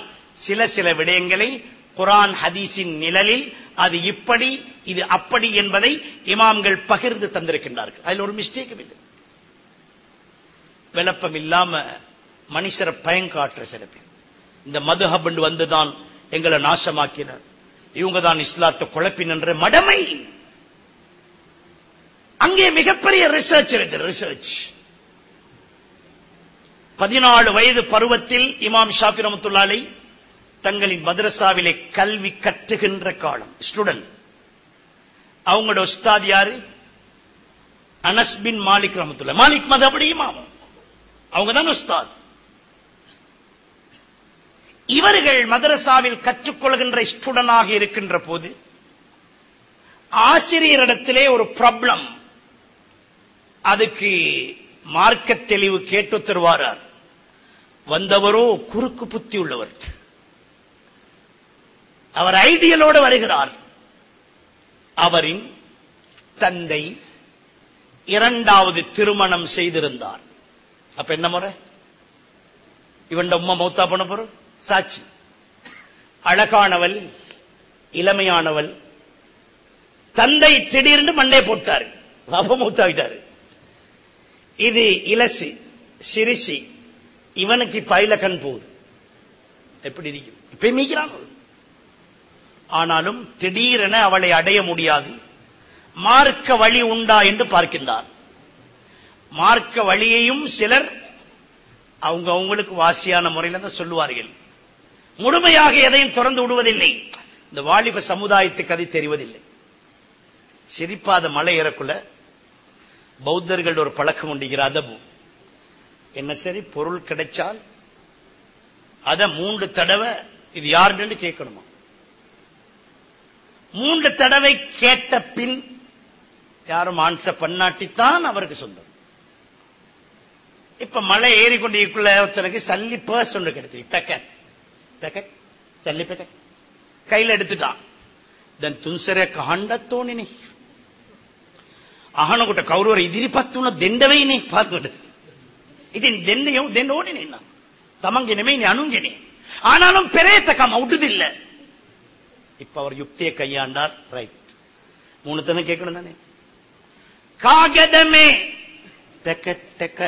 சில சில விடயங்களை குரான் ஹதீஸின் நிழலில் அது இப்படி இது அப்படி என்பதை இமாம்கள் பகிர்ந்து தந்திருக்கின்றார்கள். அதில் ஒரு மிஸ்டேக்கும் இல்லை விளப்பம் இல்லாம மனுஷரை பயங்காற்ற சில பேர் இந்த மதுஹப் வந்துதான் எங்களை நாசமாக்கினர். இவங்க தான் இஸ்லாத்தை குழப்பினன்ற மடமை. அங்கே மிகப்பெரிய ரிசர்ச் இருக்கு ரிசர்ச் பதினாலு வயது பருவத்தில் இமாம் ஷாபி ரமத்துல்லாலை தங்களின் மதரசாவிலே கல்வி கற்றுகின்ற காலம். ஸ்டூடெண்ட் அவங்களோட உஸ்தாத் யாரு? அனஸ்பின் மாலிக் ரமத்துல்லா மாலிக் மதபடி இமாம். அவங்க தான் உஸ்தாத். இவர்கள் மதரசாவில் கற்றுக்கொள்கின்ற ஸ்டூடனாக இருக்கின்ற போது ஆசிரியரிடத்திலே ஒரு ப்ராப்ளம் அதுக்கு மார்க்க தெளிவு கேட்டு தருவாரார். வந்தவரோ குறுக்கு புத்தி உள்ளவர். அவர் ஐடியலோடு வருகிறார். அவரின் தந்தை இரண்டாவது திருமணம் செய்திருந்தார். அப்ப என்ன முறை? இவன் உமா மௌத்தா பண்ண போற சாட்சி. அழகானவள் இளமையானவள் தந்தை திடீர்னு மண்டே போட்டாரு. அப்ப மௌத்தாவிட்டாரு இது இலசி சிரிசி இவனுக்கு பயில கண் போகுது. எப்படி இருக்கும் இப்ப மீக்கிறான் ஆனாலும் திடீரென அவளை அடைய முடியாது. மார்க்க வழி உண்டா என்று பார்க்கின்றார். மார்க்க வழியையும் சிலர் அவங்க அவங்களுக்கு வாசியான முறையில் தான் சொல்லுவார்கள். முழுமையாக எதையும் திறந்து விடுவதில்லை. இந்த வாலிப சமுதாயத்துக்கு அது தெரிவதில்லை. சிரிப்பாத மலை ஏறக்குள்ள பௌத்தர்கள் ஒரு பழக்கம் உண்டுகிற அதபு என்ன சரி? பொருள் கிடைச்சால் அத மூன்று தடவை இது யாருன்னு கேட்கணுமா? மூன்று தடவை கேட்ட பின் யாரும் ஆன்சர் பண்ணாட்டித்தான் அவருக்கு சொந்தம். இப்ப மழை ஏறி கொண்டு ஒருத்தனுக்கு சல்லி பர்ஸ் ஒன்று கிடைச்சது பெக்கட் பெக்கட் சல்லி பெக்கட் கையில் எடுத்துட்டான். தன் துன்சர අහන්නත් ඕනේනේ. අහනකොට කවුරු හරි ඉදිරිපත් වුණා දෙන්න பார்த்துட்டு ඉතින් දෙන්න දෙන්න ඕනේ නේ නම්. තමන්ගේ නෙමෙයිනේ අනුන්ගේනේ. ஆனாலும் பிரேத்தகம் அவுட்டுதில்ல இப்ப அவர் யுக்தியை கையாண்டார் ரைட் மூணு தன கேட்கணும் தானே காகதமே டெக்க டெக்க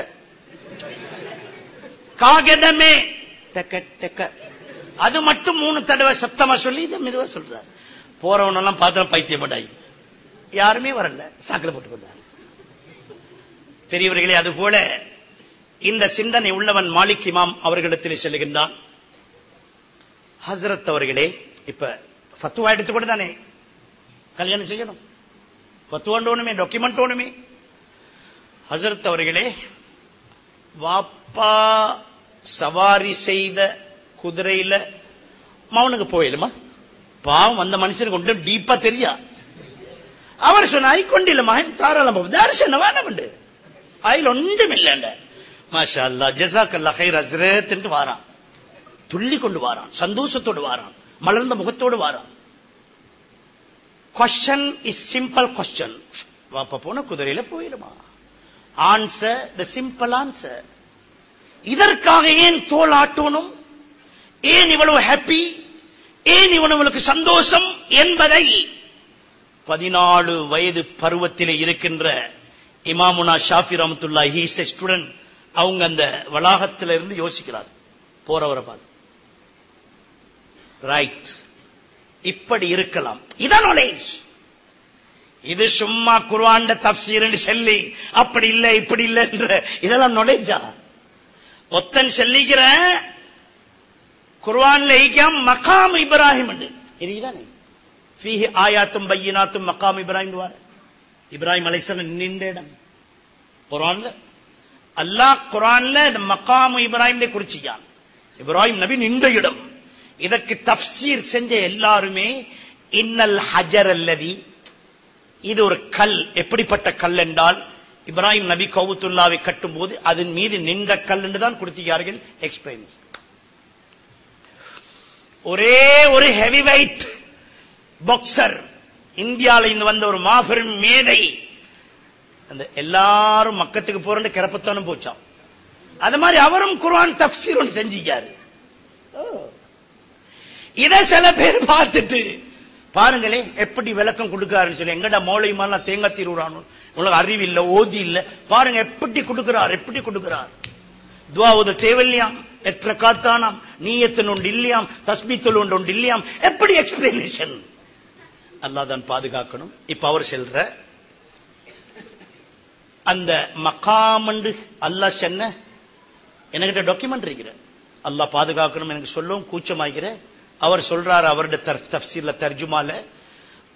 காகதமே டெக்க டெக்க அது மட்டும் மூணு தடவை சத்தமா சொல்லி இதை மெதுவா சொல்றாரு போறவன் எல்லாம் பார்த்தா பைத்தியப்படாய் யாருமே வரல சாக்கில போட்டு கொண்டார் பெரியவர்களே அது போல இந்த சிந்தனை உள்ளவன் மாலிக் இமாம் அவர்களிடத்தில் செல்கின்றான் ஹசரத் அவர்களே இப்ப ஃபத்துவா எடுத்துக்கொண்டு தானே கல்யாணம் செய்யணும். பத்துவாண்டு ஒண்ணுமே டாக்குமெண்ட் ஒண்ணுமே ஹசரத் அவர்களே வாப்பா சவாரி செய்த குதிரையில மௌனுக்கு போயிடுமா? பாவம் அந்த மனுஷனுக்கு ஒன்றும் டீப்பா தெரியா? அவர் சொன்ன ஐ கொண்டில மகன் தாராளம் போகுது. தரிசனம் வேணாம் உண்டு அதில் ஒன்றும் இல்லைண்ட. மாஷா அல்லா ஜசாக் அல்லா ஹைர் ஹசரத் வாரான். துள்ளி கொண்டு வாரான் சந்தோஷத்தோடு வாரான் மலர்ந்த முகத்தோடு வாரான். கொஸ்டன் இஸ் சிம்பிள் கொஸ்டன் வாப்ப போன குதிரையில போயிடுமா ஆன்சர் த சிம்பிள் ஆன்சர் இதற்காக ஏன் தோல் ஆட்டணும்? ஏன் இவ்வளவு ஹாப்பி ஏன் இவனவளுக்கு சந்தோஷம் என்பதை பதினாலு வயது பருவத்தில் இருக்கின்ற இமாமுனா ஷாஃபி ரமத்துல்லா ஹீஸ் ஸ்டூடெண்ட் அவங்க அந்த வளாகத்தில் இருந்து யோசிக்கிறார். போறவரை பார்த்து. ரைட் இப்படி இருக்கலாம். இதான் நாலேஜ் இது சும்மா குர்ஆன்ட தப்சீர்னு சொல்லி அப்படி இல்ல இப்படி இல்ல இதெல்லாம் நொலேஜா ஒத்தன் சொல்லிக்கிற குர்ஆன்ல ஈக்கம் மகாம் இப்ராஹிம் ஆயாத்தும் பையனாத்தும் மகாம் இப்ராஹிம் இப்ராஹிம் அலைசன் நின்ற இடம். குர்ஆன்ல அல்லாஹ் குரான்ல இந்த மகாம் இப்ராஹிம் குறிச்சியான் இப்ராஹிம் நபி நின்ற இடம். இதற்கு தப்சீர் செஞ்ச எல்லாருமே இன்னல் ஹஜர் அல்லதி. இது ஒரு கல். எப்படிப்பட்ட கல் என்றால் இப்ராஹிம் நபி கவுத்துல்லாவை கட்டும் போது அதன் மீது நின்ற கல் என்று தான் கொடுத்தார்கள் எக்ஸ்பிளைன் ஒரே ஒரு ஹெவி வெயிட் பாக்ஸர் இந்தியால இருந்து வந்த ஒரு மாபெரும் மேதை அந்த எல்லாரும் மக்கத்துக்கு போற கிறப்பத்தானும் போச்சான் அது மாதிரி அவரும் குர்ஆன் தப்சீர் ஒன்று செஞ்சிக்காரு. இத சில பேர் பார்த்துட்டு பாருங்களே எப்படி விளக்கம் கொடுக்கிறாருன்னு சொல்லி எங்கடா மௌலியமான தேங்காய் தீர்வுறானு? உங்களுக்கு அறிவு இல்ல ஓதி இல்ல. பாருங்க எப்படி கொடுக்கிறார் எப்படி கொடுக்கிறார்? துவாவது தேவையில்லையாம் எത്ര காத்தானாம் நீயத்தன் ஒன்று இல்லையாம் தஸ்மீத்தல் ஒன்று ஒன்று இல்லையாம் எப்படி எக்ஸ்பிளனேஷன் அல்லாதான் பாதுகாக்கணும். இப்ப அவர் செல்ற அந்த மகாம் என்று அல்லாஹ் சொன்ன என்கிட்ட டாக்குமெண்ட் இருக்கிற. அல்லாஹ் பாதுகாக்கணும் எனக்கு சொல்லவும் கூச்சமாகிற. அவர் சொல்றார் அவருடைய தப்சீர்ல தர்ஜுமால.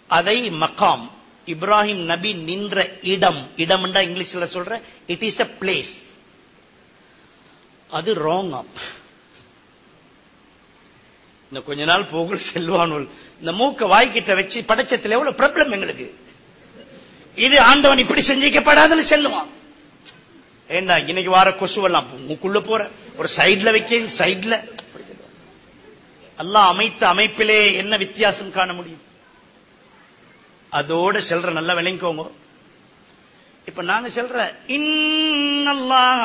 அதை மகாம் இப்ராஹிம் நபி நின்ற இடம் இடம் இங்கிலீஷ்ல சொல்ற இட் இஸ் அ பிளேஸ் அது ராங் இந்த கொஞ்ச நாள் போகுல் செல்வானுள். இந்த மூக்க வாய்க்கிட்ட வச்சு படைச்சத்துல எவ்வளவு ப்ராப்ளம் எங்களுக்கு? இது ஆண்டவன் இப்படி செஞ்சிக்கப்படாதுன்னு செல்லுவான். ஏண்டா இன்னைக்கு வார கொசுவெல்லாம் உங்களுக்குள்ள போற? ஒரு சைடுல வைக்க சைட்ல. அல்லாஹ் அமைத்த அமைப்பிலே என்ன வித்தியாசம் காண முடியும்? அதோட செல்ற நல்லா விளங்கிக்கோங்க. இப்ப நாங்க செல்ற இன்னல்லாஹ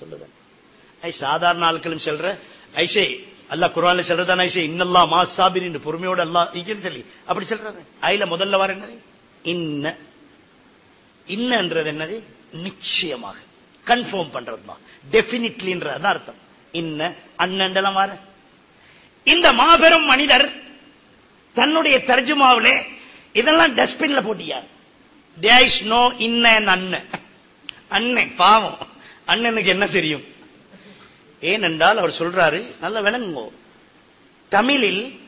சொல்லுவேன் ஐ சாதாரண ஆட்களும் செல்ற ஐசே அல்ல குர்ஆன்ல சொல்றதான ஐசே மா மாசாபிரீன் பொறுமையோட எல்லாம் சொல்லி. அப்படி சொல்றாரு. ஐல முதல்ல வர என்னது? இன்ன இன்னன்றது என்னது? நிச்சயமாக. கன்ஃபார்ம் பண்றதுதான். டெபினிட்லின்றது அர்த்தம். இன்ன அண்ணண்டெல்லாம் வர. இந்த மாபெரும் மனிதர் தன்னுடைய தர்ஜுமாவில இதெல்லாம் டஸ்ட்பின்ல போட்டியார். தேஷ் நோ இன்ன அண்ணன் அண்ணன் பாவம். அண்ணனுக்கு என்ன தெரியும்? ஏனென்றால் அவர் சொல்றாரு நல்ல விளங்குங்கோ. தமிழில்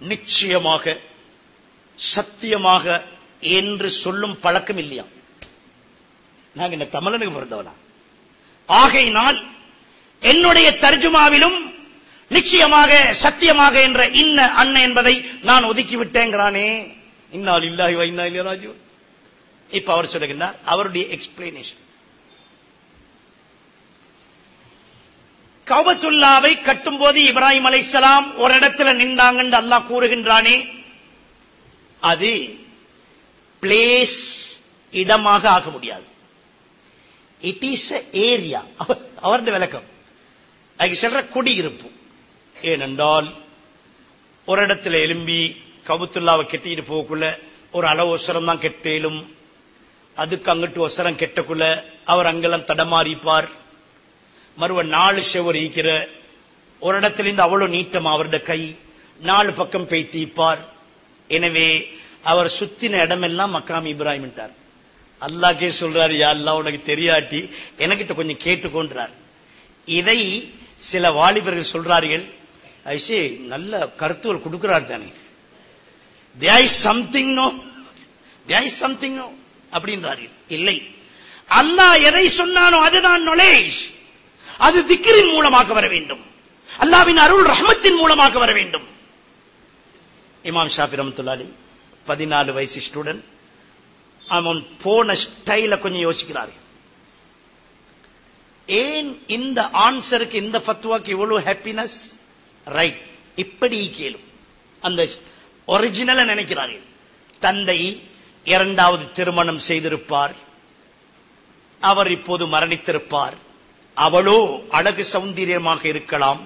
நிச்சயமாக சத்தியமாக என்று சொல்லும் பழக்கம் இல்லையா? நாங்க இந்த தமிழனுக்கு பிறந்தவனா. ஆகையினால் என்னுடைய தர்ஜுமாவிலும் நிச்சயமாக சத்தியமாக என்ற இன்ன அண்ணன் என்பதை நான் ஒதுக்கி விட்டேங்கிறானே. இன்னால் இல்லாஹி வைனா இல்லையா ராஜு இப்ப அவர் சொல்லுகின்றார் அவருடைய எக்ஸ்பிளனேஷன் கவத்துல்லாவை கட்டும்போது இப்ராஹிம் அலைசலாம் ஒரு இடத்துல நின்றாங்கன்னு அல்லாஹ் கூறுகின்றானே அது பிளேஸ் இடமாக ஆக முடியாது. இட் இஸ் ஏரியா அவரது விளக்கம். அதுக்கு சொல்ற குடியிருப்பு. ஏனென்றால் ஒரு இடத்துல எலும்பி கவுத்துல்லாவை கெட்டிட்டு போகக்குள்ள ஒரு அளவு ஒசரம் தான் கெட்டேலும் அதுக்கு அங்கிட்டு ஒசரம் கெட்டக்குள்ள அவர் அங்கெல்லாம் தடமாறிப்பார். மறுவ நாலு செவர் ஈக்கிற ஒரு இடத்துல இருந்து அவ்வளவு நீட்டம் அவருடைய கை. நாலு பக்கம் பெய்தீப்பார் எனவே அவர் சுத்தின இடமெல்லாம் மக்காம் இப்ராஹிம் அல்லாக்கே சொல்றாரு யா உனக்கு தெரியாட்டி எனக்கிட்ட கொஞ்சம் கேட்டுக்கொண்டார் இதை சில வாலிபர்கள் சொல்றார்கள். ஐசே நல்ல கருத்துகள் கொடுக்கிறார் தானே. There something no they is something no அப்படின்றார்கள். இல்லை. அல்லா எதை சொன்னானோ அதுதான் நொலேஜ் அது திக்கிரின் மூலமாக வர வேண்டும். அல்லாவின் அருள் ரஹமத்தின் மூலமாக வர வேண்டும். இமாம் ஷாபி ரமத்துல்லாலி பதினாலு வயசு ஸ்டூடெண்ட் அவன் போன ஸ்டைல கொஞ்சம் யோசிக்கிறாரு ஏன் இந்த ஆன்சருக்கு இந்த பத்துவாக்கு இவ்வளவு ஹாப்பினஸ் ரைட் இப்படி கேளும். அந்த ஒரிஜினல நினைக்கிறார்கள். தந்தை இரண்டாவது திருமணம் செய்திருப்பார். அவர் இப்போது மரணித்திருப்பார். அவளோ அழகு சௌந்தரியமாக இருக்கலாம்.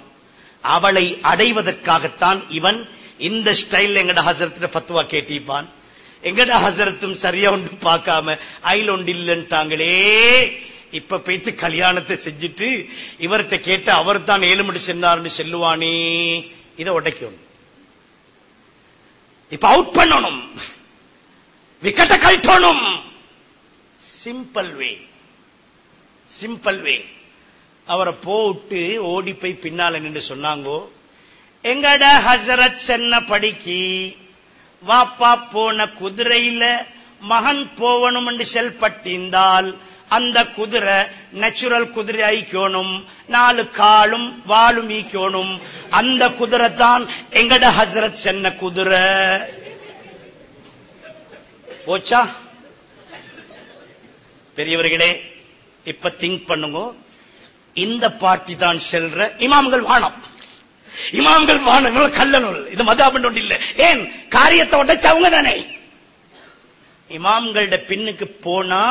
அவளை அடைவதற்காகத்தான் இவன் இந்த ஸ்டைல் எங்கட ஹசரத்துல பத்துவா கேட்டிப்பான். எங்கட ஹசரத்தும் சரியா ஒன்று பார்க்காம அயில் ஒன்று இல்லைன்ட்டாங்களே. இப்ப போயிட்டு கல்யாணத்தை செஞ்சுட்டு இவர்கிட்ட கேட்டு அவர் தான் ஏழு மணி சென்னார்னு சொல்லுவானே. இதை உடைக்கணும். இப்ப அவுட் பண்ணணும். விக்கெட்டை கழட்டணும். சிம்பிள் வே சிம்பிள் வே அவரை போட்டு ஓடி போய் பின்னால நின்று சொன்னாங்கோ எங்கட ஹசரத் சென்ன படிக்கு? வாப்பா போன குதிரையில மகன் போவணும் என்று செல்பட்டிருந்தால் அந்த குதிரை நேச்சுரல் குதிரை ஐக்கோணும் நாலு காலும் வாலும் ஈக்கோணும். அந்த குதிரை தான் எங்கட ஹசரத் சென்ன குதிரை? போச்சா? பெரியவர்களே இப்ப திங்க் பண்ணுங்க. இந்த பார்ட்டி தான் செல்ற இமாம்கள் வானம். இமாம்கள் வானம் கல்லனூல் இது மதாபன் ஒன்று இல்லை. ஏன்? காரியத்தை உடைச்சவங்க தானே. இமாம்களோட பின்னுக்கு போனா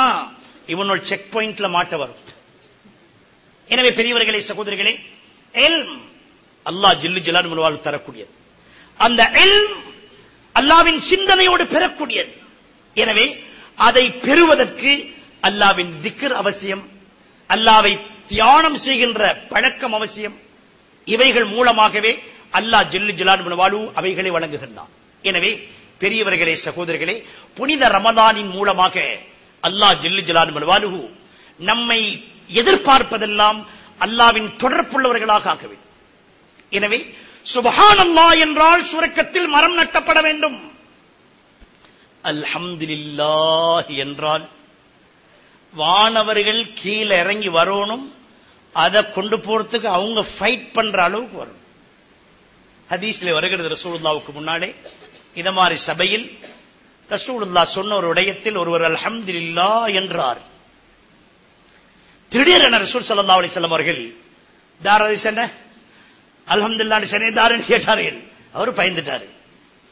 இவனோட செக் பாயிண்ட்ல மாட்ட வரும். எனவே பெரியவர்களே சகோதரிகளே எல்ம் அல்லா ஜில்லு ஜலான் முழுவால் தரக்கூடியது. அந்த எல்ம் அல்லாவின் சிந்தனையோடு பெறக்கூடியது. எனவே அதை பெறுவதற்கு அல்லாவின் திக்கர் அவசியம். அல்லாவை தியானம் செய்கின்ற பழக்கம் அவசியம். இவைகள் மூலமாகவே அல்லா ஜில்லு ஜலான் அவைகளை வழங்குகின்றான். எனவே பெரியவர்களே சகோதரர்களே புனித ரமதானின் மூலமாக அல்லா ஜில்லு ஜலான் நம்மை எதிர்பார்ப்பதெல்லாம் அல்லாவின் தொடர்புள்ளவர்களாக ஆக வேண்டும். எனவே சுபஹான் அல்லா என்றால் சுரக்கத்தில் மரம் நட்டப்பட வேண்டும். அல்ஹம்துலில்லாஹ் என்றால் வானவர்கள் கீழே இறங்கி வரணும் அதை கொண்டு போறதுக்கு அவங்க ஃபைட் பண்ற அளவுக்கு வரும். ஹதீஸ்ல வருகிறது ரசூலுல்லாவுக்கு முன்னாலே இத மாதிரி சபையில் ரசூலுல்லா சொன்ன ஒரு உடையத்தில் ஒருவர் அல்ஹம்துலில்லா என்றார். திடீரென ரசூல் சல்லா அலிசல்லம் அவர்கள் தாரதி சென்ன அல்ஹம்துல்லா சென்னை தாரன் கேட்டார்கள். அவர் பயந்துட்டாரு.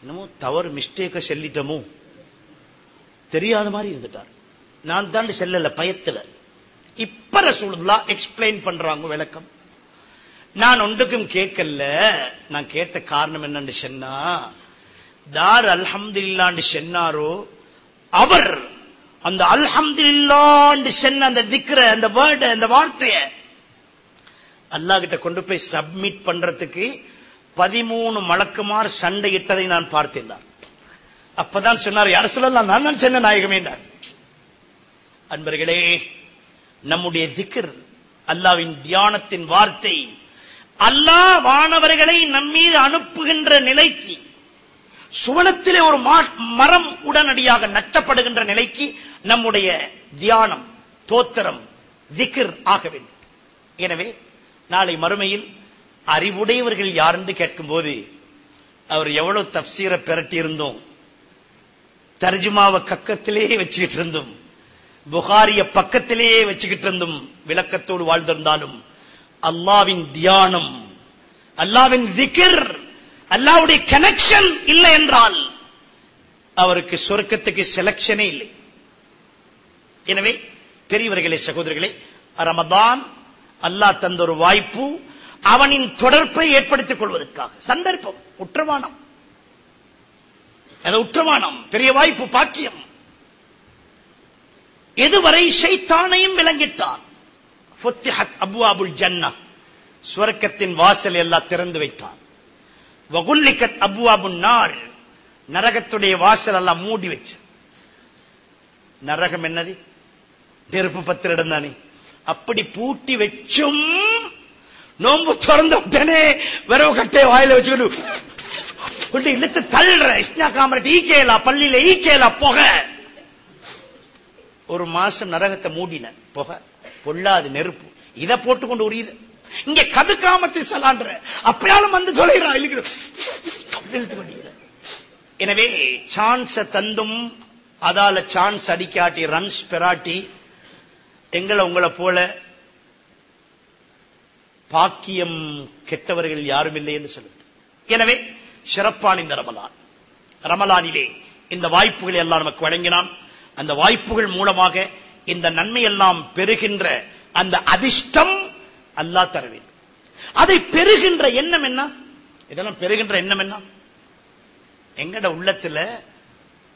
என்னமோ தவறு மிஸ்டேக்க செல்லிட்டமோ. தெரியாத மாதிரி இருந்துட்டார். நான் தான் செல்லல பயத்துல. இப்ப ரசூலுல்லா எக்ஸ்பிளைன் பண்றாங்க விளக்கம். நான் ஒன்றுக்கும் கேட்கல. நான் கேட்ட காரணம் என்னன்னு சொன்னா தார் அல்ஹம்துல்லான்னு சொன்னாரோ அவர் அந்த அல்ஹம்துல்லான்னு சொன்ன அந்த திக்ர அந்த வேர்டு அந்த வார்த்தைய அல்லா கிட்ட கொண்டு போய் சப்மிட் பண்றதுக்கு பதிமூணு மலக்குமார் சண்டையிட்டதை நான் பார்த்தேன் அப்பதான் சொன்னார் யார் சொல்லலாம்? நான் தான் சென்ன நாயகமே அன்பர்களே நம்முடைய திக்கர் அல்லாவின் தியானத்தின் வார்த்தை. அல்லாஹ் வானவர்களை நம்மீது அனுப்புகின்ற நிலைக்கு சுவனத்திலே ஒரு மரம் உடனடியாக நட்டப்படுகின்ற நிலைக்கு நம்முடைய தியானம் தோத்திரம் திக்ர் ஆக வேண்டும். எனவே நாளை மறுமையில் அறிவுடையவர்கள் யார் என்று கேட்கும் போது அவர் எவ்வளவு தப்சீரை பெரட்டி இருந்தோம் தர்ஜுமாவை கக்கத்திலே வச்சுக்கிட்டு இருந்தோம் புகாரிய பக்கத்திலேயே வச்சுக்கிட்டு இருந்தும் விளக்கத்தோடு வாழ்ந்திருந்தாலும் அல்லாவின் தியானம் அல்லாவின் திகிர் அல்லாவுடைய கனெக்ஷன் இல்லை என்றால் அவருக்கு சொர்க்கத்துக்கு செலக்ஷனே இல்லை. எனவே பெரியவர்களே சகோதரர்களே ரமதான் அல்லாஹ் தந்த ஒரு வாய்ப்பு அவனின் தொடர்பை ஏற்படுத்திக் கொள்வதற்காக. சந்தர்ப்பம் உற்றமானம். உற்றமானம் பெரிய வாய்ப்பு பாக்கியம். எதுவரை ஷைத்தானையும் விளங்கிட்டான்? அபுவாபுல் ஜன்னா சுவர்க்கத்தின் வாசல் எல்லாம் திறந்து வைத்தான். வகுல்லிக்கத் அபுவாபு நாள் நரகத்துடைய வாசல் எல்லாம் மூடி வச்சு. நரகம் என்னது? நெருப்பு பத்திரிடம் தானே. அப்படி பூட்டி வச்சும் நோம்பு திறந்த உடனே விரவு கட்டையை வாயில வச்சுக்கிட்டு இழுத்து தள்ளுற. இஸ்னா காமரட் ஈக்கேலா பள்ளியில ஈ கேலா புகை ஒரு மாசம் நரகத்தை மூடின புகை பொல்லாது நெருப்பு. இதை போட்டுக்கொண்டு உரியுது. இங்க கதுக்காமத்து சலான்ற அப்பயாலும் வந்து தொலைகிறான் எனவே சான்ஸ தந்தும் அதால சான்ஸ் அடிக்காட்டி ரன்ஸ் பெராட்டி எங்களை உங்களை போல பாக்கியம் கெட்டவர்கள் யாரும் இல்லை என்று சொல்லுது. எனவே சிறப்பான இந்த ரமலான். ரமலானிலே இந்த வாய்ப்புகளை எல்லாம் நமக்கு வழங்கினான். அந்த வாய்ப்புகள் மூலமாக இந்த நன்மை எல்லாம் பெறுகின்ற அந்த அதிர்ஷ்டம் அல்லா தர அதை பெறுகின்ற எண்ணம் என்ன? இதெல்லாம் பெறுகின்ற எண்ணம் என்ன? எங்கட உள்ளத்துல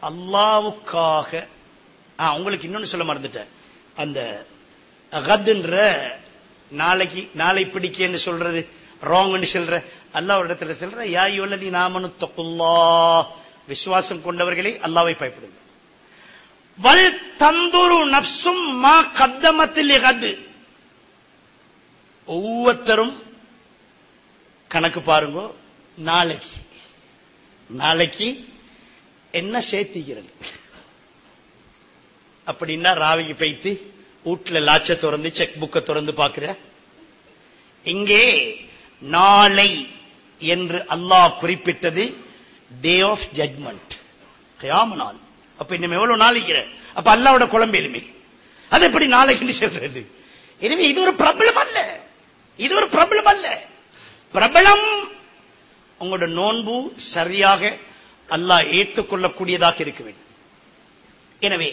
அல்லாவுக்காக உங்களுக்கு இன்னொன்னு சொல்ல மறந்துட்டேன். அந்த அகதுன்ற நாளைக்கு நாளை பிடிக்கன்னு சொல்றது ராங்னு சொல்ற அல்லாஹ் ஒரு இடத்துல சொல்ற யா யுவல்லதி நாமனு தக்குல்லா விசுவாசம் கொண்டவர்களே அல்லாவை பயப்படுங்க வல் தந்துரு நப்சும் மா கத்தமத்தில் கது ஒவ்வொருத்தரும் கணக்கு பாருங்க நாளைக்கு. நாளைக்கு என்ன சேர்த்திக்கிறது? அப்படின்னா ராவிக்கு பைத்து வீட்டுல லாச்ச திறந்து செக் புக்கை திறந்து பாக்குற இங்கே நாளை என்று அல்லாஹ் குறிப்பிட்டது டே ஆஃப் ஜட்மெண்ட் கயாம நாள். அப்ப இன்னும் எவ்வளவு நாளைக்கு அப்ப அல்லாவோட குழம்பு எளிமை அது எப்படி நாளைக்கு சொல்றது எனவே இது ஒரு பிரபலம் அல்ல. இது ஒரு பிரபலம் அல்ல. பிரபலம் உங்களோட நோன்பு சரியாக அல்லாஹ் ஏற்றுக்கொள்ளக்கூடியதாக இருக்க வேண்டும். எனவே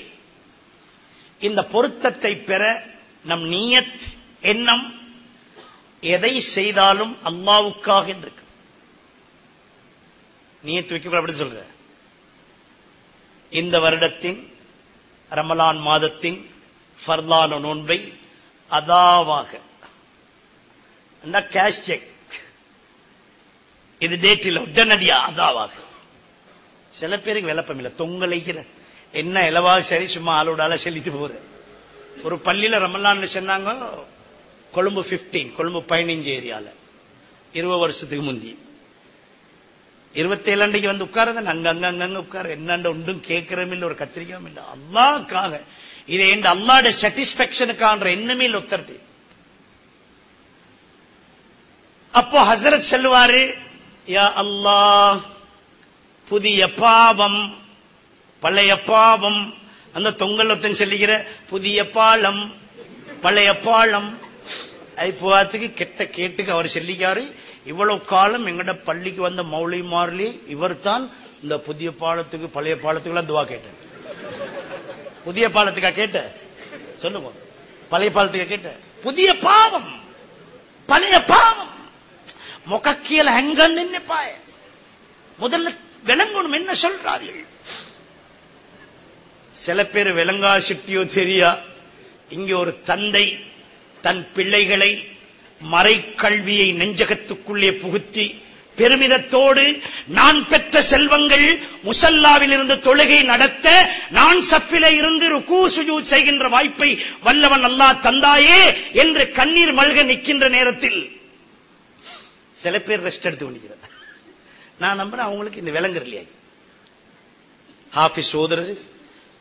இந்த பொருத்தத்தை பெற நம் நீயத் எண்ணம் எதை செய்தாலும் அல்லாவுக்காக இருக்கு. நீயத்து வைக்க அப்படின்னு சொல்ற. இந்த வருடத்தின் ரமலான் மாதத்தின் ஃபர்லான நோன்பை அதாவாக கேஷ் செக் இது டேட்டில் உடனடியா அதாவாக. சில பேருக்கு விளப்பம் இல்லை தொங்கலைக்கிற. என்ன இலவா சரி சும்மா ஆளோட செல்லிட்டு போற ஒரு பள்ளியில ரமலான்னு சொன்னாங்க கொழும்பு பிப்டீன் கொழும்பு பதினஞ்சு ஏரியால. இருபது வருஷத்துக்கு முந்தி. இருபத்தேழு அண்டைக்கு வந்து உட்காருங்க. அங்க அங்க அங்க உட்காரு. என்னண்ட ஒன்றும் கேட்கிறோம் ஒரு கத்திரிக்காயும் இல்ல. அல்லாக்காக இது எந்த அல்லாட சாட்டிஸ்பேக்ஷனுக்கான எண்ணமே இல்லை ஒத்தருது அப்போ ஹசரத் சொல்லுவாரு யா புதிய பாவம் பழைய பாவம். அந்த தொங்கலத்தன் சொல்லுகிற புதிய பாலம் பழைய பாலம். இப்போ கெட்ட கேட்டுக்கு அவர் சொல்லிக்காரு. இவ்வளவு காலம் எங்கட பள்ளிக்கு வந்த மௌலிமாரிலே இவர் தான் இந்த புதிய பாலத்துக்கு பழைய பாலத்துக்கு துவா கேட்டேன் புதிய பாலத்துக்கா கேட்ட? சொல்லுங்க. பழைய பாலத்துக்கா கேட்ட? புதிய பாவம். பழைய பாவம். முகக்கியல் எங்க நின்னுப்பாய முதல்ல விளங்கணும் என்ன சொல்றார்கள்? சில பேர் விளங்கா சிட்டியோ தெரியா? இங்க ஒரு தந்தை தன் பிள்ளைகளை மறைக்கல்வியை நெஞ்சகத்துக்குள்ளே புகுத்தி பெருமிதத்தோடு நான் பெற்ற செல்வங்கள் முசல்லாவில் இருந்து தொழுகை நடத்த நான் சப்பில இருந்து ருக்கு சுஜூ செய்கின்ற வாய்ப்பை வல்லவன் அல்லா தந்தாயே என்று கண்ணீர் மல்க நிற்கின்ற நேரத்தில் சில பேர் ரெஸ்ட் எடுத்து கொண்டிருக்கிறார். நான் நம்புறேன் அவங்களுக்கு இந்த விளங்குறலையா இல்லையா? ஹாஃபிஸ் ஓதுறது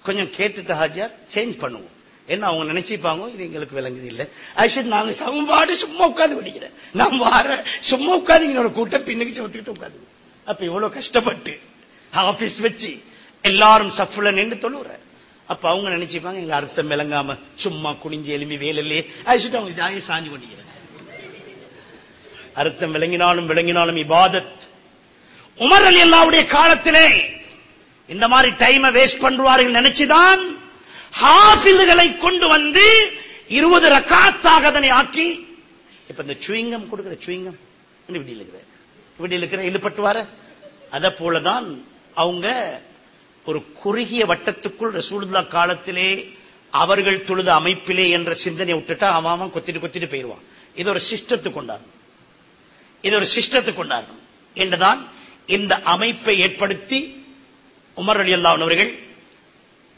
கொஞ்சம் கேட்டுட்டு ஹாஜியார் சேஞ்ச் பண்ணுவோம். என்ன அவங்க நினைச்சிப்பாங்க? இது எங்களுக்கு விளங்குது இல்ல. ஆக்சுவலி நாங்க சமன்பாடு சும்மா உட்காந்து படிக்கிறேன். நான் வார சும்மா உட்காந்து இங்க ஒரு கூட்டம் பின்னுக்கு ஒத்துக்கிட்டு உட்காந்து அப்ப இவ்வளவு கஷ்டப்பட்டு ஆபீஸ் வச்சு எல்லாரும் சஃப்ல நின்று தொழுற அப்ப அவங்க நினைச்சுப்பாங்க எங்க அர்த்தம் விளங்காம சும்மா குனிஞ்சு எலும்பி வேலையிலே. ஆக்சுவலி அவங்க ஜாய சாஞ்சு கொண்டிருக்கிறேன் அர்த்தம் விளங்கினாலும் விளங்கினாலும் இபாதத். உமர் அலி அல்லாவுடைய காலத்திலே இந்த மாதிரி டைமை வேஸ்ட் பண்றாருன்னு நினைச்சுதான் ஹாஃபில்களை கொண்டு வந்து இருபது ரக்காத்தாக அதனை ஆக்கி இப்ப இந்த சுவிங்கம் கொடுக்கிற சுவிங்கம் இப்படி இருக்கிற இப்படி இருக்கிற இழுப்பட்டுவார அத போலதான் அவங்க ஒரு குறுகிய வட்டத்துக்குள் ரசூலுல்லா காலத்திலே அவர்கள் தொழுத அமைப்பிலே என்ற சிந்தனை விட்டுட்டா அவன் கொத்திட்டு கொத்திட்டு போயிடுவான். இது ஒரு சிஸ்டத்துக்கு கொண்டாடணும் இது ஒரு சிஸ்டத்துக்கு கொண்டாடணும் என்றுதான் இந்த அமைப்பை ஏற்படுத்தி உமர் அலி அல்லாஹ் அவர்கள்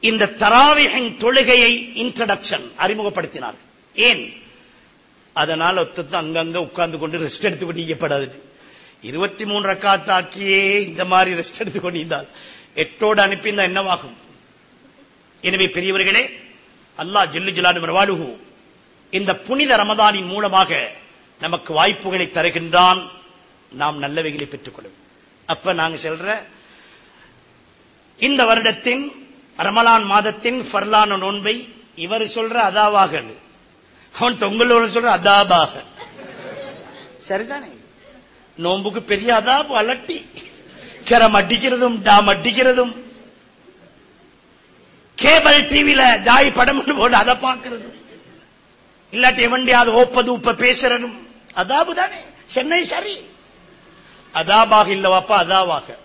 இந்த தராவிகின் தொழுகையை இன்ட்ரடக்ஷன் அறிமுகப்படுத்தினார். ஏன்? அதனால் ஒத்தத்து அங்கங்க உட்கார்ந்து கொண்டு ரெஸ்ட் எடுத்து கொண்டிருக்கப்படாது இருபத்தி மூன்று ரக்காத்தாக்கியே இந்த மாதிரி ரெஸ்ட் எடுத்து கொண்டிருந்தால் எட்டோடு அனுப்பியிருந்தா என்னவாகும்? எனவே பெரியவர்களே அல்லா ஜில்லு ஜிலாடு வாழுகு இந்த புனித ரமதானின் மூலமாக நமக்கு வாய்ப்புகளை தருகின்றான். நாம் நல்லவைகளை பெற்றுக் கொள்ளும் அப்ப நாங்க சொல்ற இந்த வருடத்தின் ரமலான் மாதத்தின் ஃபர்லான நோன்பை இவர் சொல்ற அதாவாக அவன் தொங்கலோட சொல்ற அதாபாக. சரிதானே? நோன்புக்கு பெரிய அதாபு அலட்டி. கிரம் அடிக்கிறதும் டாம் அடிக்கிறதும். கேபிள் டிவில ஜாய் படம் போட்டு அதை பார்க்கறது. இல்லாட்டி எவண்டியாவது ஓப்பது உப்ப பேசுறதும். அதாபு தானே? சென்னை சரி. அதாபாக இல்லவாப்பா அதாவாக.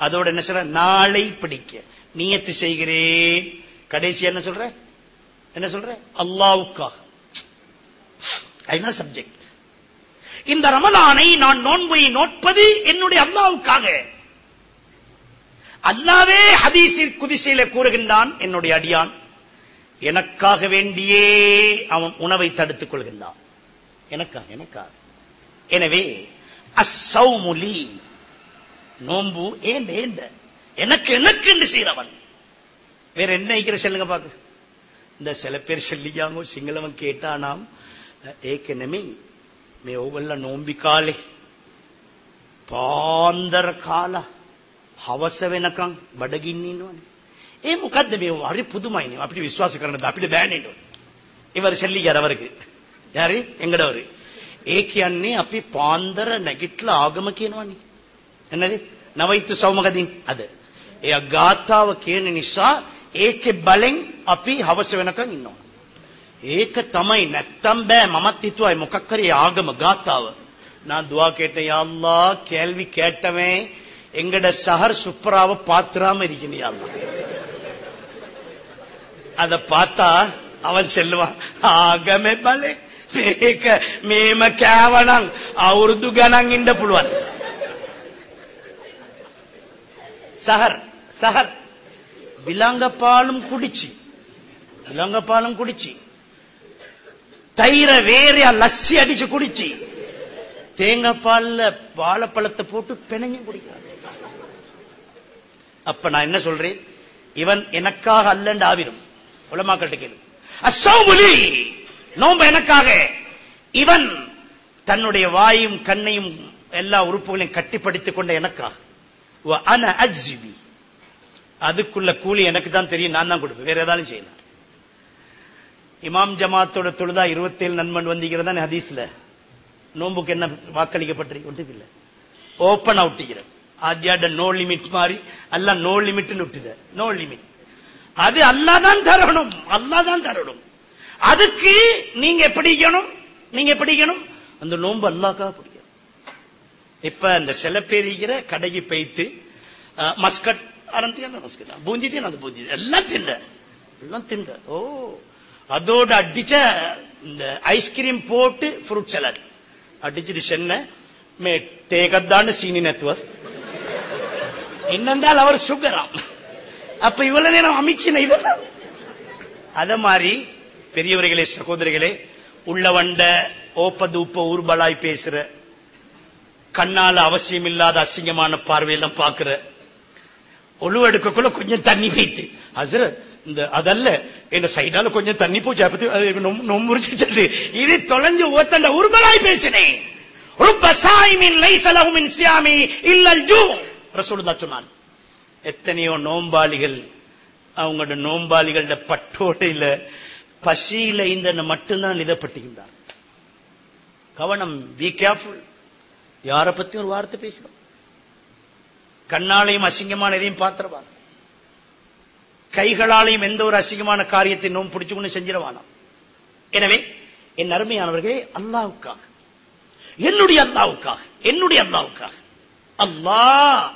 அதோட என்ன சொல்ற? நாளை பிடிக்க. நீயத்து செய்கிறேன். கடைசி என்ன சொல்ற? என்ன சொல்ற? அல்லாவுக்காக. அதுதான் சப்ஜெக்ட் இந்த ரமலானை நான் நோன்பை நோட்பது என்னுடைய அல்லாவுக்காக. அல்லாவே ஹதீஸில் குதிசையில கூறுகின்றான் என்னுடைய அடியான். எனக்காக வேண்டியே அவன் உணவை தடுத்துக் கொள்கின்றான். எனக்கா எனக்கா எனவே அசௌமுலி நோன்பு ஏன் ஏந்த எனக்கு எனக்கு என்று செய்கிறவன் வேற என்ன ஐக்கிற சொல்லுங்க பாக்கு இந்த சில பேர் சொல்லியாமோ சிங்களவன் கேட்டானாம் ஏற்கனவே மே ஒவ்வொல்ல நோம்பி காலே පාන්දර කාලා හවස වෙනකන් බඩගින්න ඉන්නවනේ. ඒ මොකද්ද මේ හරි පුදුමයිනේ. අපිට විශ්වාස කරන්න අපිට බෑනේ නෝ. ඉවර ශෙල්ලි යරවරක. හරි එංගඩවරු. ඒ කියන්නේ අපි පාන්දර නැගිටලා ආගම කියනවනේ. එන්නද? නවයිත් සෞමකදින් අද ඒ ගාථාව කියන නිසා ඒකේ බලෙන් අපි හවස වෙනකන් ඉන්නවා. ඒක තමයි නැත්තම් බෑ මමත් හිතුවයි මොකක් හරි ආගම ගාතාව நான் துவா கேட்டேன் யா அல்லாஹ் கேள்வி கேட்டவன் எங்கட சஹர் சுப்ராவ பாத்துராம இருக்கணும் யா அல்லாஹ் அத பார்த்தா அவன் செல்வான் ආගමේ බලේ මේක මේම කෑවනම් අවුරුදු ගණන් ඉන්න පුළුවන් சஹர் சஹர் விலங்கப்பாலும் குடிச்சு. விலங்கப்பாலும் குடிச்சு. தயிர வேறையா லஸ்ஸி அடிச்சு குடிச்சு. தேங்காய் பால்ல வாழைப்பழத்தை போட்டு பிணைஞ்சு குடிக்காது அப்ப நான் என்ன சொல்றேன்? இவன் எனக்காக அல்லண்டு ஆவிரும். உலமாக்கட்டு கேளு. அசௌபுலி நோம்ப எனக்காக. இவன் தன்னுடைய வாயும் கண்ணையும் எல்லா உறுப்புகளையும் கட்டிப்படுத்திக் கொண்ட எனக்காக. அன அஜிபி அதுக்குள்ள கூலி எனக்கு தான் தெரியும் நான் தான் கொடுப்பேன். வேற ஏதாவது செய்யலாம். இமாம் ஜமாத்தோட தொழுதா இருபத்தேழு நண்பன் வந்திக்கிறதா ஹதீஸ்ல? நோம்புக்கு என்ன வாக்களிக்கப்பட்டிருக்கு ஒன்றும் இல்ல ஓப்பன் அவுட்டிக்கிற ஆத்யாட நோ லிமிட் மாதிரி அல்ல நோ லிமிட் விட்டுத நோ லிமிட் அது அல்லாதான் தரணும். அல்லாதான் தரணும். அதுக்கு நீங்க பிடிக்கணும் நீங்க எப்படி அந்த நோன்பு அல்லாக்கா பிடிக்கணும் இப்ப இந்த சில பேர் கடைக்கு போயிட்டு மஸ்கட் ஆரம்பிச்சு மஸ்கட் பூந்தி தின்னு அது பூந்தி எல்லாம் தின்ற எல்லாம் தின்ற ஓ அதோட அடிச்ச இந்த ஐஸ்கிரீம் போட்டு ஃப்ரூட் சலாட் அடிச்சிட்டு சென்னை மே தேகத்தாண்டு சீனி நெத்துவர் என்னென்றால் அவர் சுகராம் அப்ப இவ்வளவு நேரம் அமைச்சின இதெல்லாம் அத மாதிரி பெரியவர்களே சகோதரிகளே உள்ள வண்ட தூப்ப ஊர்பலாய் பேசுற கண்ணால அவசியம் இல்லாத அசிங்கமான பார்வையெல்லாம் பாக்குற ஒழுவெடுக்கக்குள்ள கொஞ்சம் தண்ணி போயிட்டு அது இந்த அதல்ல இந்த சைடால கொஞ்சம் தண்ணி போச்சு அப்படி நொம்புரிச்சு இது தொலைஞ்சு ஓத்தண்ட உருமலாய் பேசினேன் சொன்னான் எத்தனையோ நோம்பாளிகள் அவங்களோட நோம்பாளிகளோட பட்டோடையில பசியில இந்த மட்டும்தான் நிதப்பட்டுகின்றார் கவனம் பி கேர்ஃபுல் யார பத்தி ஒரு வார்த்தை பேசுறோம் கண்ணாலையும் அசிங்கமான எதையும் பார்த்துருவான். கைகளாலையும் எந்த ஒரு அசிங்கமான காரியத்தை நோம் பிடிச்சுக்கொண்டு செஞ்சிருவானாம் எனவே என் அருமையானவர்களே அல்லாவுக்காக என்னுடைய அல்லாவுக்காக என்னுடைய அல்லாவுக்காக அல்லாஹ்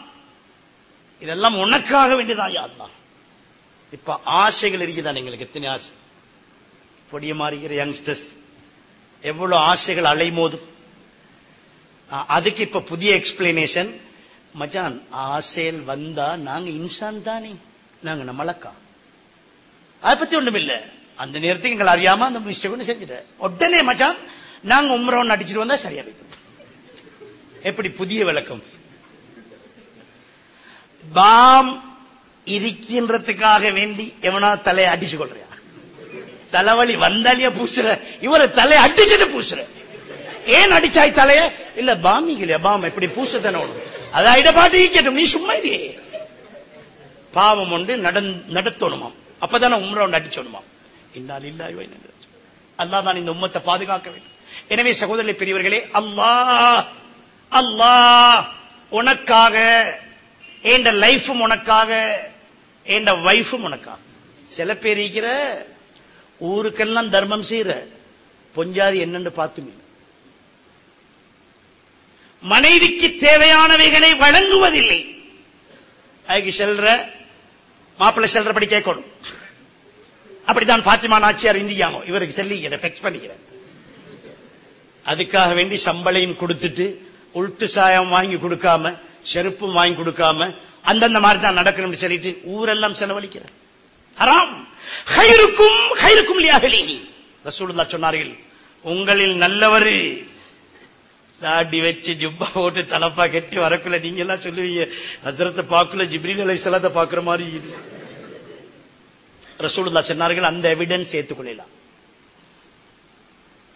இதெல்லாம் உனக்காக வேண்டியதான் அல்லா இப்ப ஆசைகள் இருக்குதான் எங்களுக்கு? எத்தனை ஆசை? பொடிய மாறுகிற யங்ஸ்டர்ஸ் எவ்வளவு ஆசைகள் அலைமோதும். அதுக்கு இப்ப புதிய எக்ஸ்பிளனேஷன் மச்சான் ஆசையில் வந்தா நாங்க இன்சான் தானே? நாங்க நம்மளக்கா அதை பத்தி ஒண்ணும் இல்ல. அந்த நேரத்துக்கு எங்களை அறியாம அந்த மிஸ்டேக் ஒண்ணு செஞ்சுட்டேன் உடனே மச்சான் நாங்க உம்ரோன்னு அடிச்சுட்டு வந்தா சரியா வைக்கும் எப்படி? புதிய விளக்கம். பாம் இருக்கின்றதுக்காக வேண்டி எவனா தலையை அடிச்சு கொள்றியா? தலைவலி வந்தாலியா பூசுற. இவர தலையை அடிச்சுட்டு பூசுற. ஏன் அடிச்சாய் தலைய? இல்ல பாமிக்கலையா பாம் எப்படி பூச அதான் இட பாட்டு ஈக்கட்டும் நீ சும்மா இல்லையே பாவம் ஒன்று நடந்- நடத்தணுமாம். அப்பதானே உம்ரா ஒன்று அடிச்சோணுமாம். இன்னால் இல்லாய் அல்லாஹ் தான் இந்த உம்மத்தை பாதுகாக்க வேண்டும். எனவே சகோதரி பெரியவர்களே அல்லா அல்லா உனக்காக ஏண்ட லைஃபும் உனக்காக ஏண்ட வைஃபும் உனக்காக. சில பேர் இருக்கிற ஊருக்கெல்லாம் தர்மம் செய்யற பொஞ்சாதி என்னன்னு பார்த்துமே மனைவிக்கு தேவையானவைகளை வழங்குவதில்லை. அதுக்கு செல்ற மாப்பிள்ளை செல்றபடி கேட்கணும். அப்படித்தான் பாத்திமா நாச்சியார் இந்தியாங்க இவருக்கு சொல்லி பண்ணிக்கிறேன். அதுக்காக வேண்டி சம்பளையும் கொடுத்துட்டு உள்ட்டு சாயம் வாங்கி கொடுக்காம செருப்பும் வாங்கி கொடுக்காம அந்தந்த மாதிரி தான் நடக்கணும்னு சொல்லிட்டு ஊரெல்லாம் செலவழிக்கிற ஹராம். ஹைருக்கும் ஹைருக்கும் ரசூலுல்லா சொன்னார்கள் உங்களில் நல்லவரு தாடி வச்சு ஜுப்பா போட்டு தலப்பா கட்டி வரக்குள்ள நீங்க எல்லாம் சொல்லுவீங்க. அஜரத்தை பார்க்கல ஜிப்ரீல் அலைஹிஸ்ஸலாத்தை பாக்குற மாதிரி ரசூலுல்லா சொன்னார்கள் அந்த எவிடன்ஸ் ஏத்துக்கொள்ளலாம்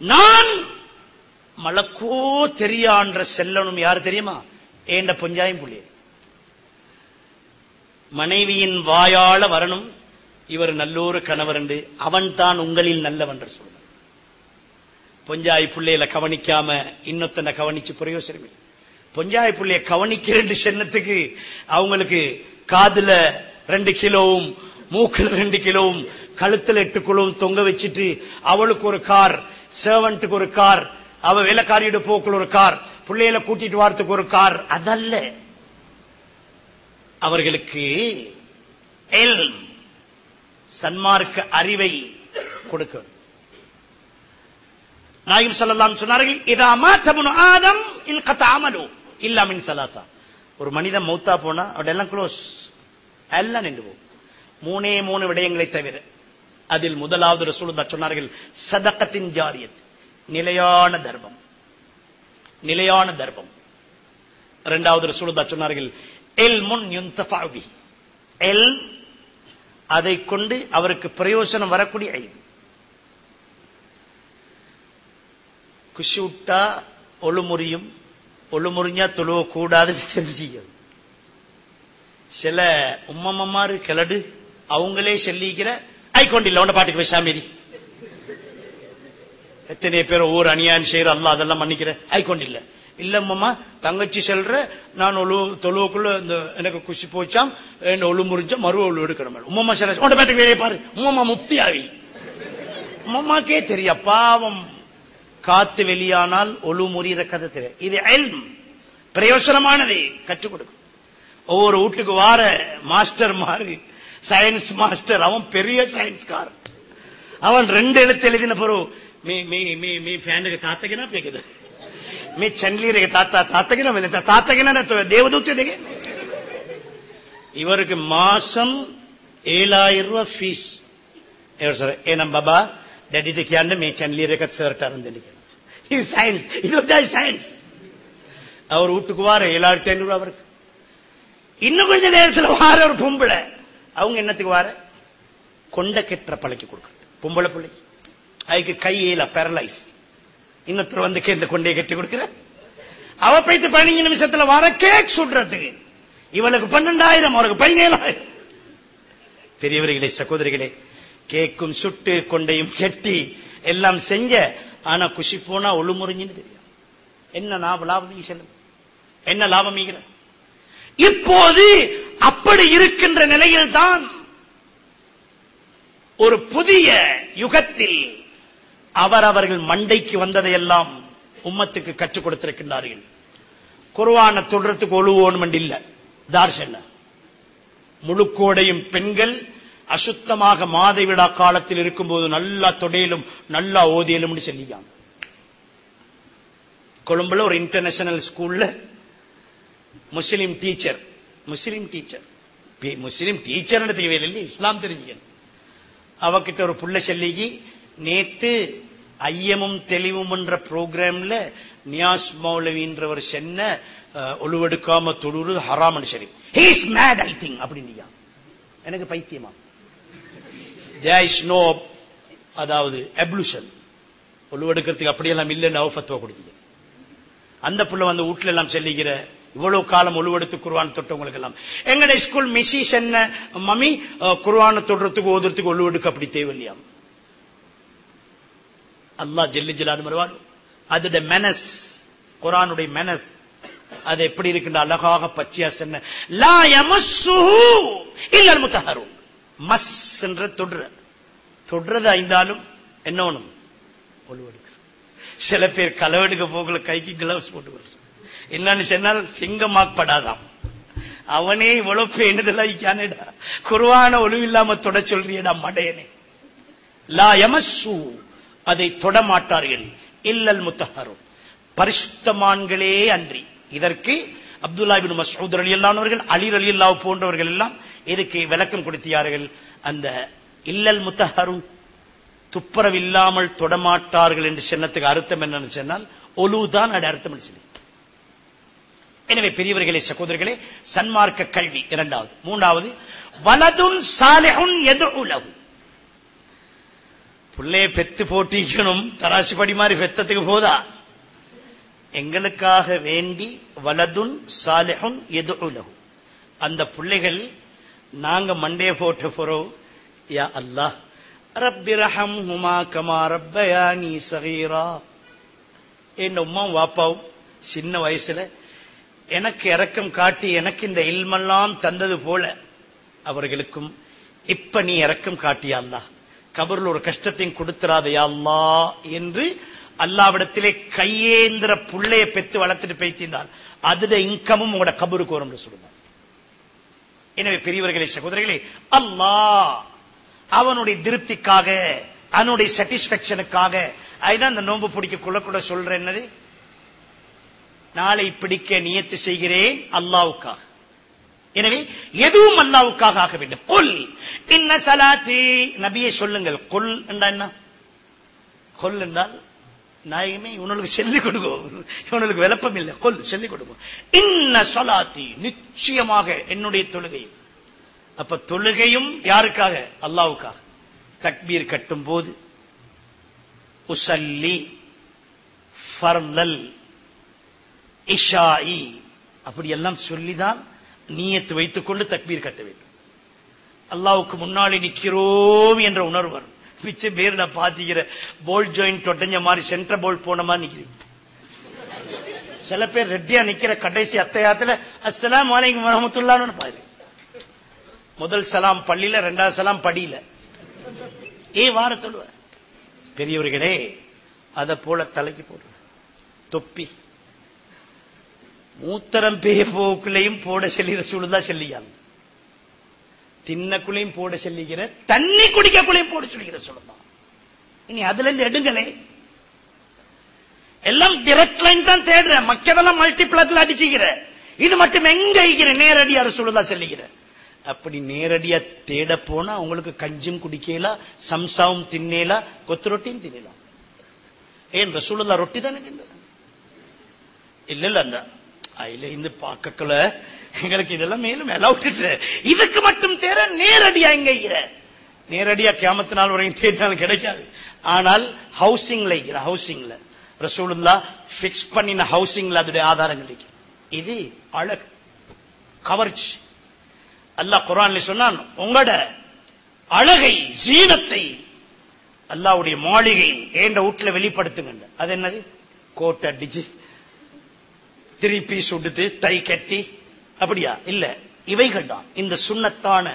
நான் மலக்கோ தெரியான்ற செல்லனும் யார் தெரியுமா? ஏண்ட பொஞ்சாயம் புள்ளி மனைவியின் வாயால வரணும். இவர் நல்லோரு கணவர் என்று அவன் தான் உங்களில் நல்லவன் என்று சொல்றான் பொஞ்சாய் புள்ளையில கவனிக்காம இன்னொத்தனை கவனிச்சு பிரயோசனம் பொஞ்சாய் பிள்ளைய கவனிக்கிறேன் சென்னத்துக்கு அவங்களுக்கு காதுல ரெண்டு கிலோவும் மூக்குல ரெண்டு கிலோவும் கழுத்துல எட்டு கிலோவும் தொங்க வச்சுட்டு அவளுக்கு ஒரு கார் சேவன்ட்டுக்கு ஒரு கார் அவ வேலைக்காரியோட போக்குள்ள ஒரு கார் பிள்ளையில கூட்டிட்டு வாரத்துக்கு ஒரு கார் அதல்ல. அவர்களுக்கு சன்மார்க்க அறிவை கொடுக்கணும் நாயும் சொல்லலாம் சொன்னார்கள் இதா ஆதம் இல் கத்தாமலு இல்லாமின் சலாசா ஒரு மனிதன் மௌத்தா போனா அவடெல்லாம் க்ளோஸ். எல்லாம் நின்று போகும். மூணே மூணு விடயங்களை தவிர அதில் முதலாவது ரசூலுல்லா சொன்னார்கள் சதக்கத்தின் ஜாரியத். நிலையான தர்மம் நிலையான தர்மம் இரண்டாவது ரசூலுல்லா சொன்னார்கள் எல் முன் எல் அதை கொண்டு அவருக்கு பிரயோஜனம் வரக்கூடிய ஐந்து. குஷி விட்டா ஒழுமுறியும் ஒழுமுறிஞ்சா தொழுவ கூடாதுன்னு செஞ்சு சில உம்மம்மாரு கிளடு அவங்களே சொல்லிக்கிற ஐக்கொண்டில்ல உண்ட பாட்டுக்கு பேசாமரி எத்தனை பேர் ஒவ்வொரு அநியாயம் செய்யற அல்ல அதெல்லாம் மன்னிக்கிற? ஐக்கொண்டில்ல இல்லம்மா தங்கச்சி செல்ற நான் ஒழு தொழுவுக்குள்ள இந்த எனக்கு குஷி போச்சாம் என்ன ஒழு முறிஞ்சா மறு ஒழு எடுக்கணும் உம்மம்மா சில உண்ட பாட்டுக்கு வேலையை பாரு. உம்மம்மா முப்தி ஆவி உம்மம்மாக்கே தெரிய பாவம். காத்து வெளியானால் ஒழு முறிகிற கதை தெரியும் இது எல்ம் பிரயோசனமானதை. கற்றுக் கொடுக்கும். ஒவ்வொரு வீட்டுக்கு வார மாஸ்டர் மாறு சயின்ஸ் மாஸ்டர் அவன் பெரிய சயின்ஸ்கார் அவன் ரெண்டு எழுத்து எழுதின பிறகு తాతగినా పేకదు మీ చండ్లీరకి తాత తాతగినా వెళ్ళి తాతగినా దేవదూతుడికి இவருக்கு மாசம் ஏழாயிரம் ரூபாய் ஃபீஸ் சார் ஏனம் பாபா டெடிட்டு கேண்டு மீ சன்லீரக சேர்ட்டாருன்னு இது சயின்ஸ் இது சயின்ஸ் அவர் வீட்டுக்கு வார ஏழாயிரத்தி ஐநூறு அவருக்கு. இன்னும் கொஞ்ச நேரத்தில் வார ஒரு பொம்பளை. அவங்க என்னத்துக்கு வார? கொண்ட கெட்டுற பழக்கி கொடுக்குறது. பொம்பளை பிள்ளை. அதுக்கு கையில பேரலைஸ் இன்னொருத்தர் வந்து இந்த கொண்டையை கட்டி கொடுக்கிற. அவ போயிட்டு பதினஞ்சு நிமிஷத்துல வர கேக் சுடுறதுக்கு. இவளுக்கு பன்னெண்டாயிரம் அவருக்கு பதினேழாயிரம். பெரியவர்களே சகோதரிகளே கேக்கும் சுட்டு கொண்டையும் கெட்டி எல்லாம் செஞ்ச ஆனா குஷி போனா ஒழுமுறிஞ்சுன்னு தெரியும். என்ன லாபம் லாபம் என்ன லாபம் ஈகிற இப்போது அப்படி இருக்கின்ற நிலையில் தான் ஒரு புதிய யுகத்தில் அவர் அவர்கள் மண்டைக்கு வந்ததையெல்லாம் உம்மத்துக்கு கற்றுக் கொடுத்திருக்கின்றார்கள். குர்வான தொடுறதுக்கு ஒழுவோணும் இல்ல தார்ஷன்ன முழுக்கோடையும் பெண்கள் அசுத்தமாக மாதவிடா காலத்தில் இருக்கும்போது நல்லா தொடையிலும் நல்லா ஓதியலும் சொல்லியாங்க கொழும்புல ஒரு இன்டர்நேஷனல் ஸ்கூல்ல Muslim teacher Muslim teacher Muslim teacher தேவையில்லை இஸ்லாம் தெரிஞ்சுக்கணும். அவகிட்ட ஒரு புள்ள செல்லிக்கு நேத்து ஐயமும் தெளிவும் என்ற ப்ரோக்ராம்ல நியாஸ் மௌலவின்றவர் சென்ன ஒழுவெடுக்காம தொழுறு ஹராமன் சரி ஹீஸ் மேட் ஐ திங் அப்படின்னு எனக்கு பைத்தியமா? தேர் இஸ் நோ அதாவது எப்ளுஷன் ஒழுவெடுக்கிறதுக்கு அப்படியெல்லாம் இல்லைன்னு அவஃபத்துவ கொடுக்குது. அந்த புள்ள வந்து வீட்டுல எல்லாம் செல்லிக்கிற இவ்வளவு காலம் ஒழுவெடுத்து குருவான் தொட்டவங்களுக்கு எல்லாம். எங்கட ஸ்கூல் மிஸ்ஸிஸ் என்ன? மம்மி குருவான தொடுறதுக்கு ஓதுறதுக்கு ஒழுவெடுக்க அப்படி தேவையில்லையாம் அல்லா ஜெல்லி ஜலாடு வருவார். அதோட மெனஸ் குரானுடைய மெனஸ் அது எப்படி இருக்குன்ற அழகாக பச்சையா சொன்ன லா யமஸ்ஸுஹு இல்லல் மஸ் என்ற தொடுற. தொடுறது ஐந்தாலும் என்ன ஒழுவெடுக்க சில பேர் களவெடுக்க போகல கைக்கு கிளவுஸ் போட்டு என்னன்னு சொன்னால் சிங்கமாக்கப்படாதான் அவனே இவ்வளவு பேணுதலாய்க்கானடா குருவான ஒழுவில்லாம தொட சொல்றியடா மடையனே. லா எமசு அதை தொட மாட்டார்கள். இல்லல் முத்தஹரும். பரிசுத்தமான்களே அன்றி. இதற்கு அப்துல்லா பின் மசூத் அலி அல்லானவர்கள் அலி அலி அல்லா போன்றவர்கள் எல்லாம் இதுக்கு விளக்கம் கொடுத்தியார்கள்? அந்த இல்லல் முத்தஹரு துப்புரவில்லாமல் தொடமாட்டார்கள் என்று சொன்னதுக்கு அர்த்தம் என்னன்னு சொன்னால் ஒலுதான் அது அர்த்தம் சொல்லி. எனவே பெரியவர்களே சகோதரர்களே சன்மார்க்க கல்வி இரண்டாவது. மூன்றாவது வலதுன் சாலிஹுன் எது உலகு பிள்ளைய பெத்து போட்டிக்கணும் தராசு படி மாதிரி பெத்தத்துக்கு போதா? எங்களுக்காக வேண்டி வலதுன் சாலிஹுன் எது உலகு அந்த பிள்ளைகள் நாங்க மண்டே போட்ட போறோம் யா அல்லாஹ். ரப்பி ரஹம் ஹுமா கமா நீ சகீரா. என் உமாவும் வாப்பாவும் சின்ன வயசுல எனக்கு இறக்கம் காட்டி எனக்கு இந்த இல்மெல்லாம் தந்தது போல அவர்களுக்கும் இப்ப நீ இறக்கம் காட்டியா அல்லா கபரில் ஒரு கஷ்டத்தையும் கொடுத்துறாதையா அல்லா என்று அல்லாவிடத்திலே கையேந்திர புள்ளைய பெத்து வளர்த்துட்டு பேசியிருந்தால் அதுல இன்கமும் உங்களோட கபருக்கு வரும் சொல்லுங்க. எனவே பெரியவர்களே சகோதரர்களே அல்லாஹ் அவனுடைய திருப்திக்காக அவனுடைய சாட்டிஸ்பேக்சனுக்காக அதுதான் இந்த நோன்பு பிடிக்க கொள்ள கூட சொல்றேன் என்னது? நாளை பிடிக்க நியத்து செய்கிறேன் அல்லாவுக்காக எனவே எதுவும் அல்லாவுக்காக ஆக வேண்டும். கொல் என்ன சலாத்தி நபியை சொல்லுங்கள். கொல் என்றா என்ன? கொல் என்றால் நாயகமே இவனுக்கு சொல்லிக் கொடுக்கும் இவனுக்கு விளப்பம் இல்லை. கொல் சொல்லிக் கொடுக்கும் இன்ன சலாத்தி நிச்சயமாக என்னுடைய தொழுகை அப்ப தொழுகையும் யாருக்காக? அல்லாவுக்காக. தக்பீர் கட்டும் போது உசல்லி ஃபர்லல் இஷாயி அப்படி சொல்லிதான் நீயத்து வைத்துக் கொண்டு தக்பீர் கட்ட வேண்டும். அல்லாவுக்கு முன்னாடி நிற்கிறோம் என்ற உணர்வு வரும். பிச்சை பேர் நான் பாத்திக்கிற போல் ஜாயிண்ட் தொடஞ்ச மாதிரி சென்டர் போல் போன மாதிரி நிக்கிறீங்க சில பேர் ரெட்டியா நிக்கிற கடைசி அத்தையாத்துல அஸ்லாம் வலைக்கும் வரமத்துல்லான்னு பாரு முதல் சலாம் பள்ளியில ரெண்டாவது சலாம் படியில. ஏ வார சொல்லுவ பெரியவர்களே அத போல தலைக்கு போடுற தொப்பி. மூத்தரம் பெரிய போக்குலையும் போட செல்லிற சொல்லுதான் செல்லியாங்க. தின்னக்குள்ளையும் போட சொல்லுகிற தண்ணி குடிக்க குடிக்கக்குள்ளையும் போட சொல்லிக்கிற சொல்லலாம் இனி அதுல இருந்து எடுங்களே. எல்லாம் டிரெக்ட் லைன் தான் தேடுற. மக்கதெல்லாம் மல்டிபிளத்துல அடிச்சுக்கிற. இது மட்டும் எங்க இருக்கிற நேரடியா சொல்லுதா செல்லிக்கிற அப்படி நேரடியா தேட போனா உங்களுக்கு கஞ்சும் குடிக்கலாம் சம்சாவும் தின்னேலாம் கொத்து ரொட்டியும் தின்னலாம் ஏன் ரசூலுல்லா ரொட்டி தானே இல்ல இல்ல அந்த அதுல இந்த பாக்கக்குள்ள எங்களுக்கு இதெல்லாம் மேலும் இதுக்கு மட்டும் தேர நேரடியா எங்க இருக்கிற நேரடியா கேமத்து நாள் வரைக்கும் தேடினாலும் கிடைக்காது. ஆனால் ஹவுசிங்ல இருக்கிற ஹவுசிங்ல ரசூலுல்லா பிக்ஸ் பண்ணின ஹவுசிங்ல அதோட ஆதாரங்கள் கிடைக்கும். இது அழகு கவர்ச்சி. அல்லாஹ் குரான்ல சொன்னான் உங்களோட அழகை ஜீனத்தை அல்லாவுடைய மாளிகை ஏண்ட வீட்டுல வெளிப்படுத்துங்க அது என்னது? கோட்டை அடிச்சு த்ரீ பீஸ் விட்டுட்டு தை கட்டி அப்படியா? இல்ல. இவைகள் தான் இந்த சுண்ணத்தான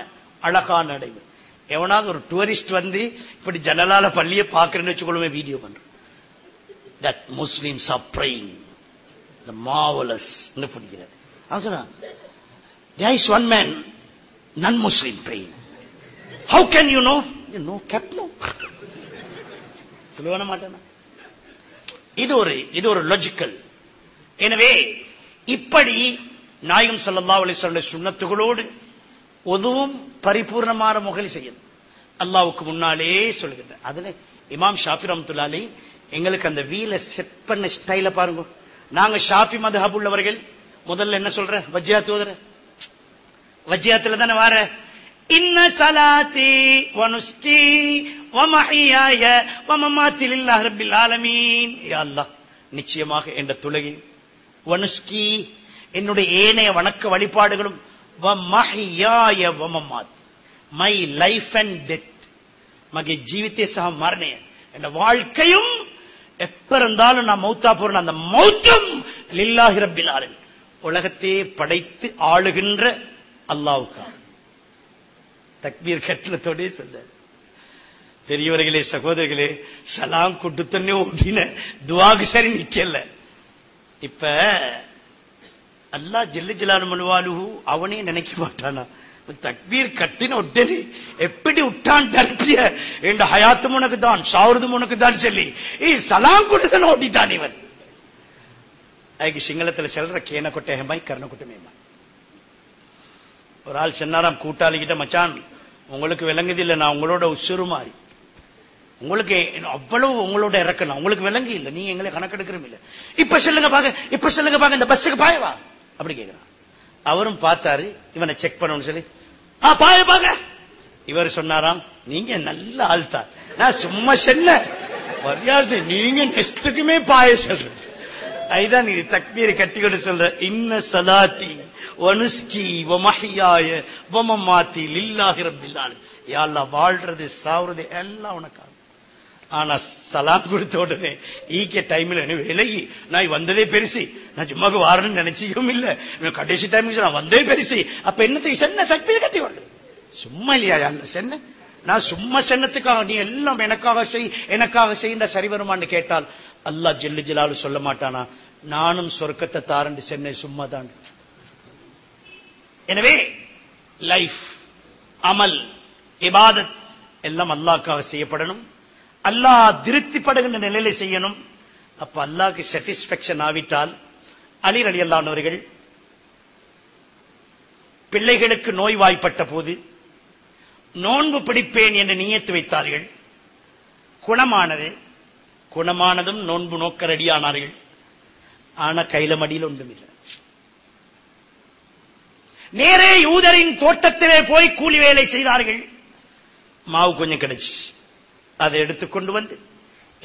அழகான நடைவு எவனாவது ஒரு டூரிஸ்ட் வந்து இப்படி ஜனலால பள்ளியை பாக்குறேன்னு வச்சுக்கொள்ளுமே வீடியோ பண்றேன். That Muslims are praying the marvellous பிடிக்கிறது அவன் சொன்னான் there is one man non-Muslim praying. How can you know? You know, kept no. சொல்லுவான மாட்டேனா? இது ஒரு இது ஒரு லாஜிக்கல் எனவே இப்படி நாயகம் சல்லா அலிஸ்வருடைய சுண்ணத்துகளோடு ஒதுவும் பரிபூர்ணமான முகலி செய்யணும் அல்லாவுக்கு முன்னாலே சொல்லுகின்ற அதுல இமாம் ஷாஃபி ரம்துல்லாலே எங்களுக்கு அந்த வீல செட் பண்ண ஸ்டைல பாருங்க. நாங்க ஷாஃபி மதுஹப் உள்ளவர்கள் முதல்ல என்ன சொல்ற? வஜ்ஜியாத்து தூதர. வஜ்ஜியாத்துல தானே வார? இன்ன சலாத்தி வனுஷ்டி வமஹியாய வமமாத்தில் இல்லா ரபில் ஆலமீன். யா அல்லாஹ் நிச்சயமாக என்ற துலகி வனுஷ்கி என்னுடைய ஏனைய வணக்க வழிபாடுகளும் வமமாத் மை லைஃப் அண்ட் டெத் மகே ஜீவித்தே சக மரணே. என் வாழ்க்கையும் எப்ப இருந்தாலும் நான் மௌத்தா போறேன். அந்த மௌத்தம் லில்லாஹி ரப்பில் ஆலமீன். உலகத்தையே படைத்து ஆளுகின்ற அல்லாவுக்கா தக்பீர் கட்டணத்தோடே சொல்ல பெரியவர்களே சகோதரர்களே சலாம் கொடுத்தனே ஓடின துவாகு சரி நிக்கல. இப்ப அல்லா ஜெல்லு ஜலானு அவனே நினைக்க மாட்டானா? தக்பீர் கட்டின உடனே எப்படி விட்டான் தரிசிய என்ற ஹயாத்தும் உனக்கு தான் சாவுறதும் உனக்கு தான் சொல்லி சலாம் கொடுத்தன ஓட்டிட்டான் இவன். அதுக்கு சிங்களத்துல செல்ற கேன கொட்டேகமாய் கர்ண கொட்டமேமா ஒரு ஆள் சொன்னாராம் கூட்டாளிகிட்ட மச்சான் உங்களுக்கு விளங்குது இல்ல நான் உங்களோட உசுறு மாறி. உங்களுக்கு அவ்வளவு உங்களோட இறக்கணும். உங்களுக்கு விளங்கு இல்ல நீங்க எங்களை கணக்கெடுக்கிறோம் இல்லை. இப்ப சொல்லுங்க பாக்க இப்ப சொல்லுங்க பாக்க இந்த பஸ்ஸுக்கு பாயவா? அப்படி கேட்கிறான் அவரும் பார்த்தாரு இவனை செக் பண்ணணும்னு சொல்லி ஆ பாய பாக்க. இவர் சொன்னாராம் நீங்க நல்ல ஆள் தான். நான் சும்மா சொன்ன மரியாதை நீங்க நெஸ்டுக்குமே பாய சொல்ற அதுதான் நீ தக்பீரை கட்டிக்கிட்டு சொல்ற இன்ன சலாத்தி வனுஸ்கி வமஹியாய வமமாத்தி லில்லாஹி ரப்பில் ஆலமீன். வாழ்றது சாவுறது எல்லாம் உனக்காக ஆனா சலாத் கொடுத்த உடனே ஈக்க டைம்ல என்ன விலகி நான் வந்ததே பெருசு. நான் சும்மாக்கு வாரணும்னு நினைச்சியும் இல்ல. கடைசி டைமுக்கு நான் வந்தே பெருசு. அப்ப என்னத்துக்கு சென்ன சக்தியை கட்டி வரல சும்மா இல்லையா சென்ன? நான் சும்மா சென்னத்துக்காக நீ எல்லாம் எனக்காக செய் எனக்காக செய்ய சரி வருமான்னு கேட்டால் அல்லாஹ் ஜெல்லு ஜலாலு சொல்ல மாட்டானா? நானும் சொர்க்கத்தை தாரண்டு சென்னை சும்மா தான். எனவே லைஃப் அமல் இபாதத் எல்லாம் அல்லாக்காக செய்யப்படணும். அல்லாஹ் திருப்திப்படுகின்ற நிலையில செய்யணும். அப்ப அல்லாஹ்க்கு சாட்டிஸ்பேக்ஷன் ஆவிட்டால் அலி அலி அல்லானவர்கள் பிள்ளைகளுக்கு நோய்வாய்ப்பட்ட போது நோன்பு பிடிப்பேன் என்று நியத்து வைத்தார்கள். குணமானது குணமானதும் நோன்பு நோக்க ரெடியானார்கள். ஆனா கையில மடியில் ஒன்றுமில்லை. நேரே யூதரின் தோட்டத்திலே போய் கூலி வேலை செய்தார்கள். மாவு கொஞ்சம் கிடைச்சு. அதை எடுத்துக்கொண்டு வந்து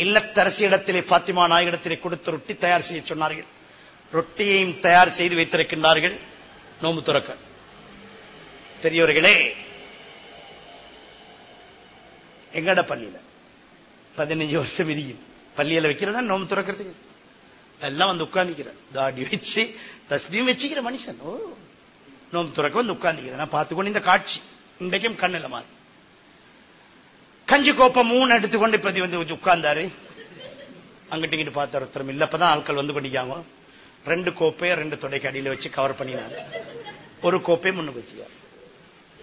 இல்லத்தரசி இடத்திலே பாத்திமா நாயகத்திலே கொடுத்து ரொட்டி தயார் செய்ய சொன்னார்கள். ரொட்டியையும் தயார் செய்து வைத்திருக்கின்றார்கள் நோம்பு துறக்க. பெரியவர்களே எங்கட பள்ளியில? பதினஞ்சு வருஷம் விரியும். பள்ளியில வைக்கிறதா நோம்பு துறக்கிறதுக்கு? எல்லாம் வந்து உட்காந்துக்கிறேன் தாடி வச்சு தஸ்மியும் வச்சுக்கிற மனுஷன். ஓ நோம்பு துறக்க வந்து உட்காந்துக்கிறேன் நான் பார்த்துக்கொண்டு இந்த காட்சி. இன்றைக்கும் கண்ணில் மாறி. கஞ்சி கோப்பம் மூணு எடுத்துக்கொண்டு இப்ப வந்து கொஞ்சம் உட்கார்ந்தாரு. அங்கிட்டு இங்கிட்டு பார்த்த ஒருத்தரும். இல்ல அப்பதான் ஆட்கள் வந்து பண்ணிக்காங்க ரெண்டு கோப்பைய ரெண்டு தொடைக்கு அடியில வச்சு கவர் பண்ணினாரு. ஒரு கோப்பையை முன்னு வச்சுக்கார்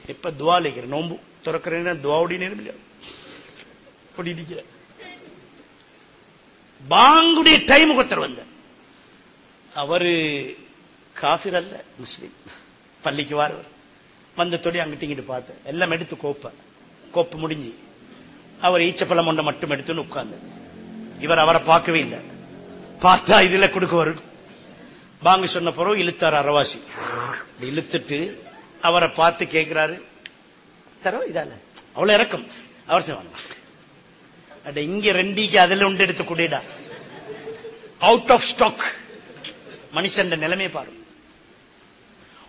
இப்ப துவா நோம்பு. துறக்கிறேன் துவாவுடைய நேரம் இல்லையா பாங்குடைய டைம் ஒருத்தர் வந்த அவரு காபிர் அல்ல முஸ்லீம். பள்ளிக்கு வாரவர். வந்த தொடி அங்கிட்டு இங்கிட்டு பார்த்தேன் எல்லாம் எடுத்து கோப்பை. கோப்பு முடிஞ்சு. அவர் ஈச்சப்பழம் ஒன்றை மட்டும் எடுத்துன்னு உட்கார்ந்து. இவர் அவரை பார்க்கவே இல்லை. பார்த்தா இதுல கொடுக்க வரும் பாங்க சொன்ன பிறகு இழுத்தார் அரவாசி இழுத்துட்டு அவரை பார்த்து கேட்கிறாரு தரோ இதால அவ்வளவு இறக்கம். அவர் அட இங்க ரெண்டிக்கு அதுல உண்டு எடுத்து கூடியடா அவுட் ஆஃப் ஸ்டாக் மனுஷன் நிலைமை பாரு.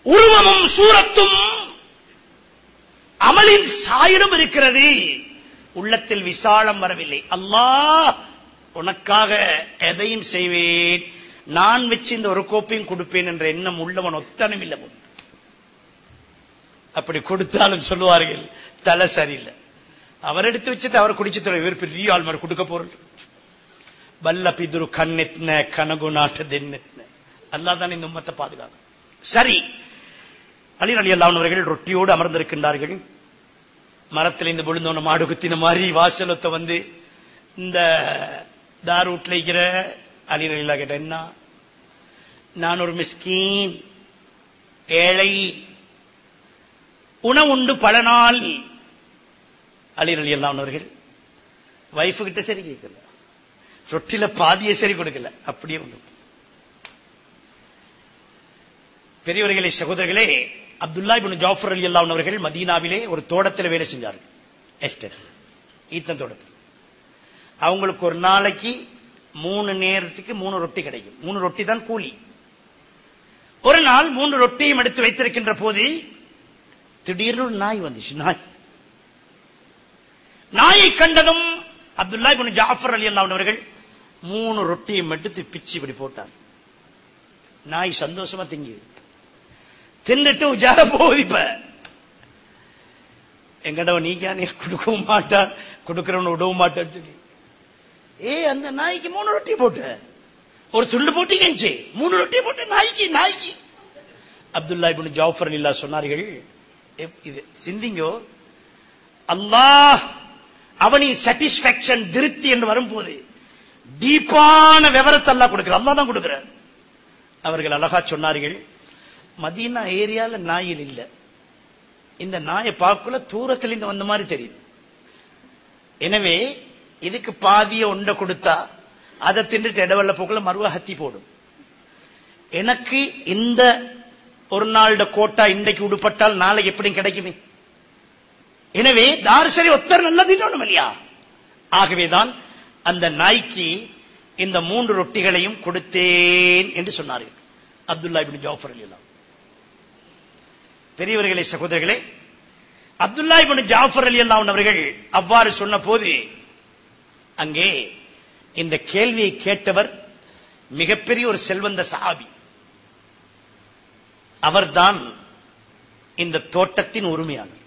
உருவமும் சூரத்தும் அமலின் சாயலும் இருக்கிறது. உள்ளத்தில் விசாலம் வரவில்லை. அல்லாஹ் உனக்காக எதையும் செய்வேன். நான் வச்சு இந்த ஒரு கோப்பையும் கொடுப்பேன் என்ற எண்ணம் உள்ளவன் ஒத்தனும் இல்லவும் அப்படி கொடுத்தாலும் சொல்லுவார்கள் தலை சரியில்லை. அவர் எடுத்து வச்சுட்டு அவர் குடிச்சு தர இவர் பெரிய ஆள் மாதிரி கொடுக்க போறது வல்ல பிதுரு கண்ணெத்ன கனகு நாட்டு தென்னெத்ன. அல்லாதான் இந்த உம்மத்தை பாதுகாக்கும். சரி. அலி அலி அல்லானவர்கள் ரொட்டியோடு அமர்ந்திருக்கின்றார்கள். மரத்துல இந்த விழுந்தோன மாடு குத்தின மாதிரி வாசலத்தை வந்து இந்த தார் வீட்டில் இருக்கிற அலி கேட்டேன் கேட்ட என்ன? நான் ஒரு மிஸ்கீன் ஏழை உணவுண்டு பல நாள். அலி அலி அல்லானவர்கள் வைஃபு கிட்ட சரி கேட்கல. ரொட்டில பாதியை சரி கொடுக்கல. அப்படியே உண்டு பெரியவர்களே சகோதரர்களே அப்துல்லா இப்னு ஜாஃபர் அலி அல்லாஹ் அவர்கள் மதீனாவிலே ஒரு தோட்டத்தில் வேலை செஞ்சார்கள் எஸ்டர். ஈத்தன் தோட்டத்தில். அவங்களுக்கு ஒரு நாளைக்கு மூணு நேரத்துக்கு மூணு ரொட்டி கிடைக்கும். மூணு ரொட்டி தான் கூலி. ஒரு நாள் மூன்று ரொட்டியும் எடுத்து வைத்திருக்கின்ற போது திடீர்னு ஒரு நாய் வந்துச்சு. நாய். நாயை கண்டதும் அப்துல்லா இப்னு ஜாஃபர் அலி அல்லாஹ் அவர்கள் மூணு ரொட்டியும் எடுத்து பிச்சு இப்படி போட்டார். நாய் சந்தோஷமா திங்கிது. தின்னுட்டு உஜார போகுது இப்ப. எங்கடவ நீங்க நீ கொடுக்கவும் மாட்டான். கொடுக்கிறவன் விடவும் மாட்டான்னு சொல்லி. ஏ அந்த நாய்க்கு மூணு ரொட்டி போட்டு. ஒரு துண்டு போட்டீங்க மூணு ரொட்டி போட்டு நாய்க்கு நாய்க்கு. அப்துல்லா இப்னு ஜாஃபர் இல்லா சொன்னார்கள் எப்- இது சிந்திங்கோ அல்லாஹ் அவனின் சாட்டிஸ்பாக்சன் திருப்தி என்று வரும்போது டீப்பான விவரத்தை எல்லாம் கொடுக்கிறார் அல்லா தான் கொடுக்கிறார். அவர்கள் அழகா சொன்னார்கள் மதீனா ஏரியால நாயில் இல்ல. இந்த நாயை பார்க்கல தூரத்துல இருந்து வந்த மாதிரி தெரியுது. எனவே இதுக்கு பாதிய ஒண்டை கொடுத்தா அதை தின்றுட்டு இடவெல்ல போக்குல மறுவ ஹத்தி போடும். எனக்கு இந்த ஒரு நாளோட கோட்டா இன்றைக்கு உடுப்பட்டால் நாளைக்கு எப்படி கிடைக்குமே? எனவே தாரசரி ஒத்தர் நல்லது இல்லையா ஆகவேதான் அந்த நாய்க்கு இந்த மூன்று ரொட்டிகளையும் கொடுத்தேன் என்று சொன்னார்கள். அப்துல்லா இபின் ஜாஃபர் அலிலாம் பெரியவர்களே சகோதரர்களே அப்துல்லா ஜாஃபர் அலி அவர்கள் அவ்வாறு சொன்ன போது அங்கே இந்த கேள்வியை கேட்டவர் மிகப்பெரிய ஒரு செல்வந்த சஹாபி. அவர்தான் இந்த தோட்டத்தின் உரிமையாளர்.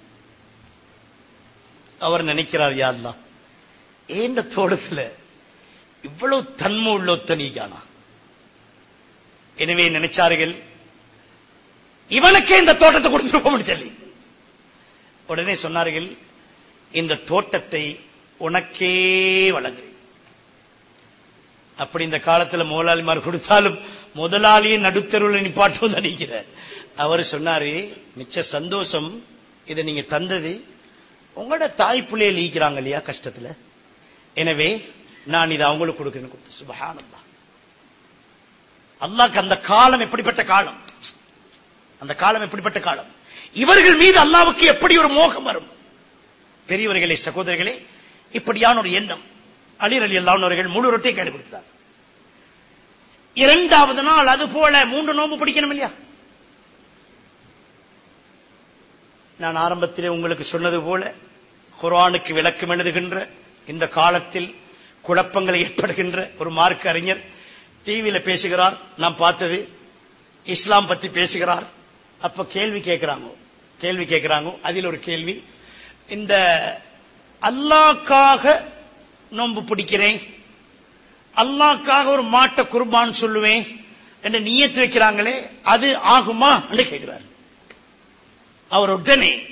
அவர் நினைக்கிறார் யாருலா ஏந்த தோட்டத்தில் இவ்வளவு தன்மை உள்ள ஒத்தனீகானா எனவே நினைச்சார்கள் இவனுக்கே இந்த தோட்டத்தை கொடுத்துருப்போம் சொல்லி உடனே சொன்னார்கள் இந்த தோட்டத்தை உனக்கே வழங்கு. அப்படி இந்த காலத்துல முதலாளிமார் கொடுத்தாலும் முதலாளியை நடுத்தருள் நிப்பாட்டும் நினைக்கிறார் அவர் சொன்னாரு மிச்ச சந்தோஷம் இதை நீங்க தந்தது உங்களோட தாய் பிள்ளைய லீக்கிறாங்க இல்லையா கஷ்டத்துல? எனவே நான் இதை அவங்களுக்கு கொடுக்கிறேன் சுபகானந்தா அல்லாக்கு அந்த காலம் எப்படிப்பட்ட காலம்? அந்த காலம் எப்படிப்பட்ட காலம்? இவர்கள் மீது அல்லாவுக்கு எப்படி ஒரு மோகம் வரும்? பெரியவர்களே சகோதரர்களே இப்படியான ஒரு எண்ணம். அலிர் அலி அல்லானவர்கள் முழு ரொட்டியை கையில் கொடுத்தார் இரண்டாவது நாள் அது போல மூன்று நோம்பு பிடிக்கணும் இல்லையா? நான் ஆரம்பத்திலே உங்களுக்கு சொன்னது போல குரானுக்கு விளக்கம் எழுதுகின்ற இந்த காலத்தில் குழப்பங்களை ஏற்படுகின்ற ஒரு மார்க் அறிஞர் டிவியில பேசுகிறார் நாம் பார்த்தது இஸ்லாம் பத்தி பேசுகிறார் அப்ப கேள்வி கேட்கிறாங்க கேள்வி கேட்கிறாங்க அதில் ஒரு கேள்வி. இந்த அல்லாக்காக நோன்பு பிடிக்கிறேன். அல்லாக்காக ஒரு மாட்டை குர்பான் சொல்லுவேன் என்று நியத்து வைக்கிறாங்களே அது ஆகுமா என்று கேட்கிறார். அவர் உடனே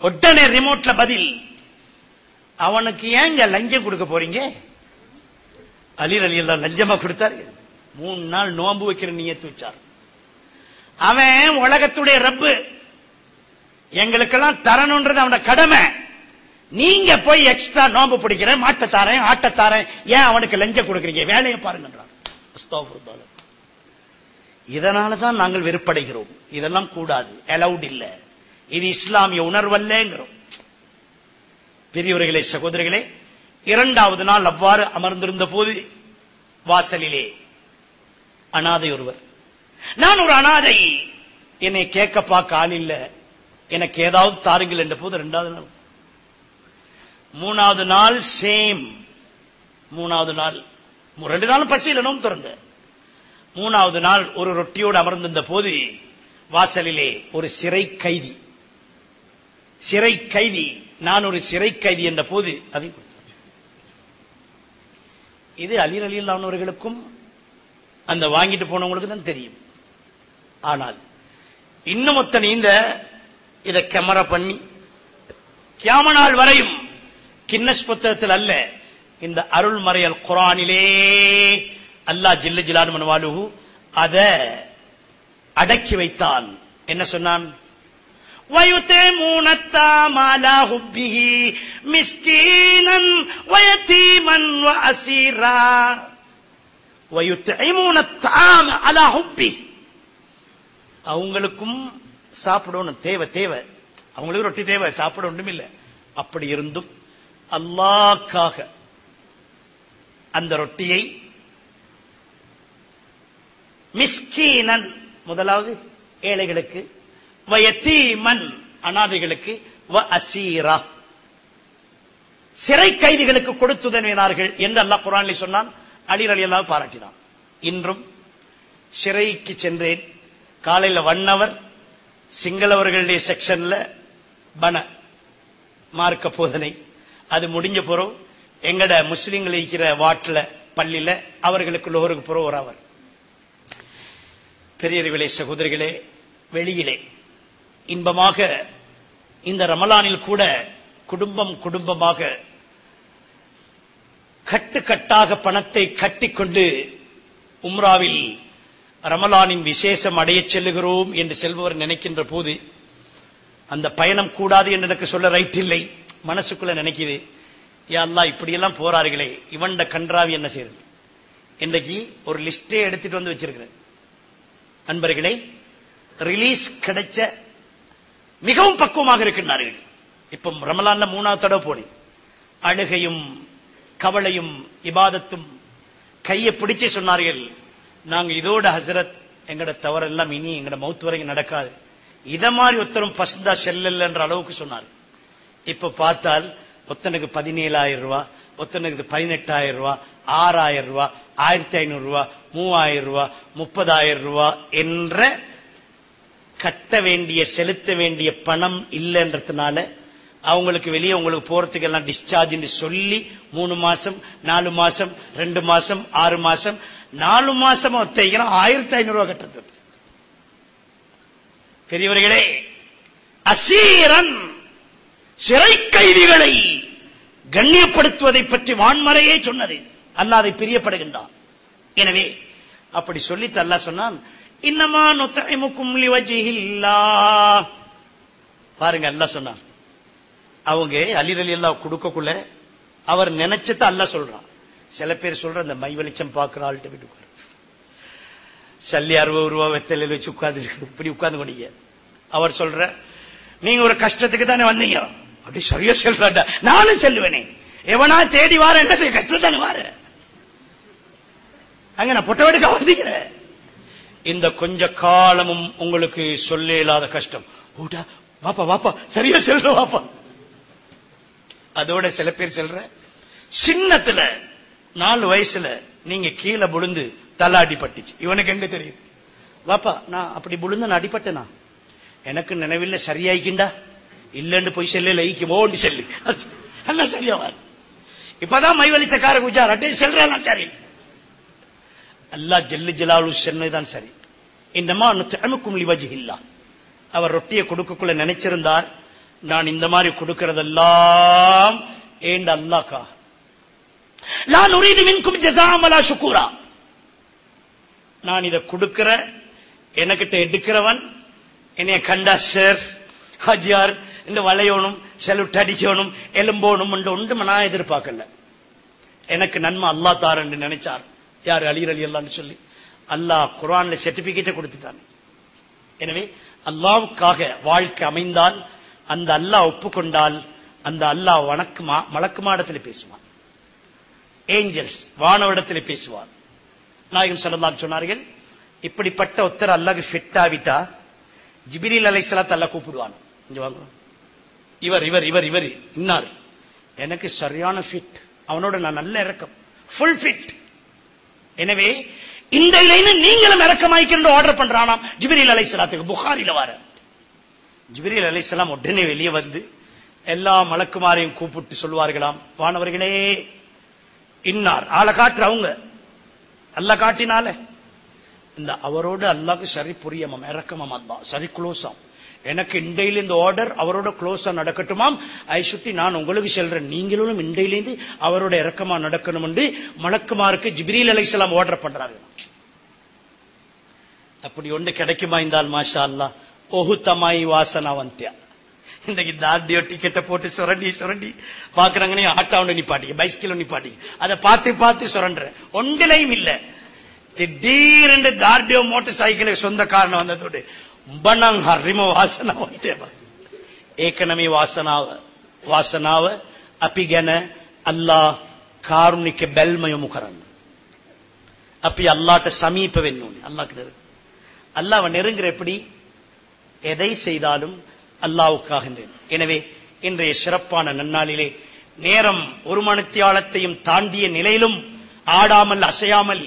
உடனே ரிமோட்ல பதில் அவனுக்கு ஏங்க லஞ்சம் கொடுக்க போறீங்க? அலி அலி எல்லாம் லஞ்சமா கொடுத்தாரு. மூணு நாள் நோன்பு வைக்கிற நியத்து வச்சார். அவன் உலகத்துடைய ரப்பு. எங்களுக்கெல்லாம் தரணுன்றது அவன கடமை. நீங்க போய் எக்ஸ்ட்ரா நோம்பு பிடிக்கிற மாட்டத்தாரன் ஆட்டத்தாரன் ஏன் அவனுக்கு லஞ்சம் கொடுக்கறீங்க? வேலையை பாருங்கன்றான். இதனாலதான் நாங்கள் வெறுப்படைகிறோம். இதெல்லாம் கூடாது. அலவுட் இல்ல. இது இஸ்லாமிய உணர்வல்லங்கிறோம். பெரியவர்களே சகோதரிகளே இரண்டாவது நாள் அவ்வாறு அமர்ந்திருந்த போது வாசலிலே அனாதை ஒருவர் நான் ஒரு அனாதை. என்னை கேட்க பார்க்க ஆள் இல்ல. எனக்கு ஏதாவது தாருங்கள் என்ற போது இரண்டாவது நாள். மூணாவது நாள் சேம் மூணாவது நாள். ரெண்டு நாளும் பச்சையில் நோம் திறந்த. மூணாவது நாள் ஒரு ரொட்டியோடு அமர்ந்திருந்த போது வாசலிலே ஒரு சிறை கைதி சிறை கைதி நான் ஒரு சிறை கைதி என்ற போது அதை இது அலீர் அலி அவர்களுக்கும் அந்த வாங்கிட்டு போனவங்களுக்கு தான் தெரியும். ஆனால் இன்னும் ஒத்தன் இந்த இதை கெமரா பண்ணி கியாமனால் வரையும் கின்னஸ் புத்தகத்தில் அல்ல இந்த அருள்மறையல் குரானிலே அல்லா ஜில்லு ஜிலான் வாழுகு அத அடக்கி வைத்தான். என்ன சொன்னான்? வயுத்தேமூனத்தாம் அலா ஹுப்பிஹி அவங்களுக்கும் சாப்பிடணும். தேவை தேவை. அவங்களுக்கு ரொட்டி தேவை சாப்பிட ஒன்றும் இல்லை. அப்படி இருந்தும் அல்லாக்காக அந்த ரொட்டியை மிஸ்கீனன் முதலாவது ஏழைகளுக்கு வயத்தீமன் அனாதைகளுக்கு வ அசீரா. சிறை கைதிகளுக்கு கொடுத்துதவினார்கள் என்று அல்லா குரான் சொன்னான். அலிர் அலி பாராட்டினான். இன்றும் சிறைக்கு சென்றேன். காலையில ஒன் அவர் சிங்களவர்களுடைய செக்ஷன்ல பன மார்க்க போதனை. அது முடிஞ்ச பிறகு எங்கட முஸ்லீம்கள் இருக்கிற வாட்டில் பள்ளியில அவர்களுக்கு லோகருக்கு பிறகு ஒரு அவர் பெரியவர்களே சகோதரிகளே வெளியிலே இன்பமாக இந்த ரமலானில் கூட குடும்பம் குடும்பமாக கட்டு கட்டாக பணத்தை கட்டிக்கொண்டு உம்ராவில் ரமலானின் விசேஷம் அடையச் செல்லுகிறோம் என்று செல்பவர் நினைக்கின்ற போது அந்த பயணம் கூடாது என்று எனக்கு சொல்ல ரைட் இல்லை. மனசுக்குள்ள நினைக்குது யாருலா இப்படியெல்லாம் போறார்களே இவன்ட கன்றாவி என்ன செய்யுது இன்றைக்கு ஒரு லிஸ்டே எடுத்துட்டு வந்து வச்சிருக்கிறேன். அன்பர்களே ரிலீஸ் கிடைச்ச மிகவும் பக்குவமாக இருக்கின்றார்கள். இப்ப ரமலான்ல மூணாவது தடவை போனேன் அழுகையும் கவலையும் இபாதத்தும் கையை பிடிச்சு சொன்னார்கள். நாங்க இதோட ஹசரத் எங்கட தவறெல்லாம் இனி எங்கட மௌத்து வரைக்கும் நடக்காது. இத மாதிரி ஒருத்தரும் பசுந்தா செல்லல் அளவுக்கு சொன்னார். இப்ப பார்த்தால் ஒத்தனுக்கு பதினேழாயிரம் ரூபாய் ஒத்தனுக்கு பதினெட்டாயிரம் ரூபாய் ஆறாயிரம் ரூபாய் ஆயிரத்தி ஐநூறு ரூபாய் மூவாயிரம் ரூபாய் முப்பதாயிரம் ரூபாய் என்ற கட்ட வேண்டிய செலுத்த வேண்டிய பணம் இல்லைன்றதுனால அவங்களுக்கு வெளியே உங்களுக்கு போறதுக்கு எல்லாம் டிஸ்சார்ஜ் சொல்லி மூணு மாசம் நாலு மாசம் ரெண்டு மாசம் ஆறு மாசம் நாலு மாசம் ஒத்தைக்கிறோம் ஆயிரத்தி ஐநூறு ரூபாய் கட்டுறது. பெரியவர்களே அசீரன் சிறை கைதிகளை கண்ணியப்படுத்துவதை பற்றி வான்மறையே சொன்னது. அல்லாஹ் அதை பிரியப்படுகின்றான். எனவே அப்படி சொல்லி அல்லா சொன்னான் இன்னமா நொத்தமுக்கும் பாருங்க அல்லா சொன்னான். அவங்க அலிரலி எல்லாம் கொடுக்கக்குள்ள அவர் நினைச்சத அல்ல சொல்றான். சில பேர் சொல்ற அந்த மை வெளிச்சம் பாக்குற ஆள்கிட்ட போயிட்டு சல்லி அறுபது ரூபா வெத்தலையில் வச்சு உட்கார்ந்து இப்படி உட்கார்ந்து கொண்டீங்க. அவர் சொல்ற நீங்க ஒரு கஷ்டத்துக்கு தானே வந்தீங்க? அப்படி சரியா சொல்றாண்ட நானும் செல்லுவேனே. எவனா தேடி வார என்ன செய்ய கஷ்டம் தானே வார. அங்க நான் பொட்டவெடுக்க வந்தீங்கிறேன் இந்த கொஞ்ச காலமும் உங்களுக்கு சொல்ல இல்லாத கஷ்டம். ஊட்டா வாப்பா வாப்பா சரியா செல்ற வாப்பா. அதோட சில பேர் சொல்ற சின்னத்துல நாலு வயசுல நீங்க கீழே புழுந்து தலை அடிபட்டுச்சு இவனுக்கு எங்க தெரியுது வாப்பா நான் அப்படி புழுந்து நான் அடிபட்டேனா? எனக்கு நினைவில்ல சரியாயிக்கிண்டா? இல்லன்னு போய் செல்ல லைக்கு ஓண்டி செல்லு. எல்லாம் சரியா இப்பதான் மைவலித்த கார குஜார் அட்டே செல்றான் சரி? அல்லா ஜெல்லு ஜலாலு சென்னதான் சரி. இந்தமா திறமுக்கும் லிவஜி இல்லா அவர் ரொட்டியை கொடுக்கக்குள்ள நினைச்சிருந்தார். நான் இந்த மாதிரி கொடுக்கறதெல்லாம் ஏண்ட அல்லாக்கா நான் உரீது மின்கும் ஜசாமலா சுக்கூரா நான் இதை கொடுக்கிற எனக்கிட்ட எடுக்கிறவன் என்னைய கண்டா சார் ஹஜியார் இந்த வளையணும் செலுட்டு அடிக்கணும் எலும்போணும் ஒன்று நான் எதிர்பார்க்கல. எனக்கு நன்மை அல்லா தார் என்று நினைச்சார். யார்? அலிர் அலி அல்லான்னு சொல்லி. அல்லாஹ் குரான்ல சர்டிபிகேட்டை கொடுத்துட்டான். எனவே அல்லாவுக்காக வாழ்க்கை அமைந்தால் அந்த அல்லாஹ் ஒப்புக்கொண்டால் அந்த அல்லாஹ் வணக்குமா மலக்குமாடத்தில் பேசுவான். ஏஞ்சல்ஸ் வானவரிடத்தில் பேசுவார். நாயகம் சொல்லலாம் சொன்னார்கள் இப்படிப்பட்ட ஒருத்தர் அல்லாஹ் ஃபிட் ஆவிட்டா ஜிபிரில் அலைசலாத் அல்ல கூப்பிடுவான். வாங்க. இவர் இவர் இவர் இவர் இன்னார். எனக்கு சரியான ஃபிட் அவனோட நான் நல்ல இறக்கம். ஃபுல் ஃபிட் எனவே இந்த இலைன்னு நீங்களும் இறக்கமாய்க்கின்ற ஆர்டர் பண்றானாம் ஜிபிரில் அலைசலாத்துக்கு புகாரில வர. ஜிபிரில் அலைசலாம் உடனே வெளியே வந்து எல்லா மலக்குமாரையும் கூப்பிட்டு சொல்லுவார்களாம் வானவர்களே இன்னார். ஆளை காட்டுற அவங்க. அல்ல காட்டினால. இந்த அவரோட அல்லாக்கு சரி புரியமாம் இறக்கமாம் அல்லா சரி குளோசம் எனக்கு இண்டையில இந்த ஆர்டர் அவரோட க்ளோஸா நடக்கட்டுமாம்? ஐ சுத்தி நான் உங்களுக்கு செல்றேன். நீங்களும் இண்டையிலேருந்து அவரோட இறக்கமா நடக்கணும் என்று மலக்குமாருக்கு ஜிப்ரீல் அலைசலாம் ஆர்டர் பண்றாங்க அப்படி ஒன்று கிடைக்குமா இருந்தால் மாஷா அல்லா ஒகுத்தமாய் வாசனா வந்தியா. இன்றைக்கு தார்டியோ டிக்கெட்டை போட்டு சுரண்டி சுரண்டி பாக்குறாங்கன்னே ஆட்டோவில் நிப்பாட்டி பைக்கில் நிப்பாட்டி அதை பார்த்து பார்த்து சுரண்ட ஒன்றிலையும் இல்ல திடீரென்று தார்டியோ மோட்டார் சைக்கிள் சொந்த காரணம் வந்ததோடு ಬಣಂಗ್ ಹರಿಮ ವಾಸನಾವ ಏಕನಮಿ ವಾಸನಾವ ವಾಸನಾವ ಅಪಿಗೆನ ಅಲ್ಲಾ ಕಾರುಣಿಕೆ ಬೆಲ್ಮಯ ಮುಖರನ್ನು அப்படி அல்லாட்ட சமீப வெண்ணு அல்லாக்கு அல்லாஹ் நெருங்குற எப்படி எதை செய்தாலும் அல்லாவுக்காகின்றேன். எனவே இன்றைய சிறப்பான நன்னாளிலே நேரம் ஒரு மனத்தியாளத்தையும் தாண்டிய நிலையிலும் ஆடாமல் அசையாமல்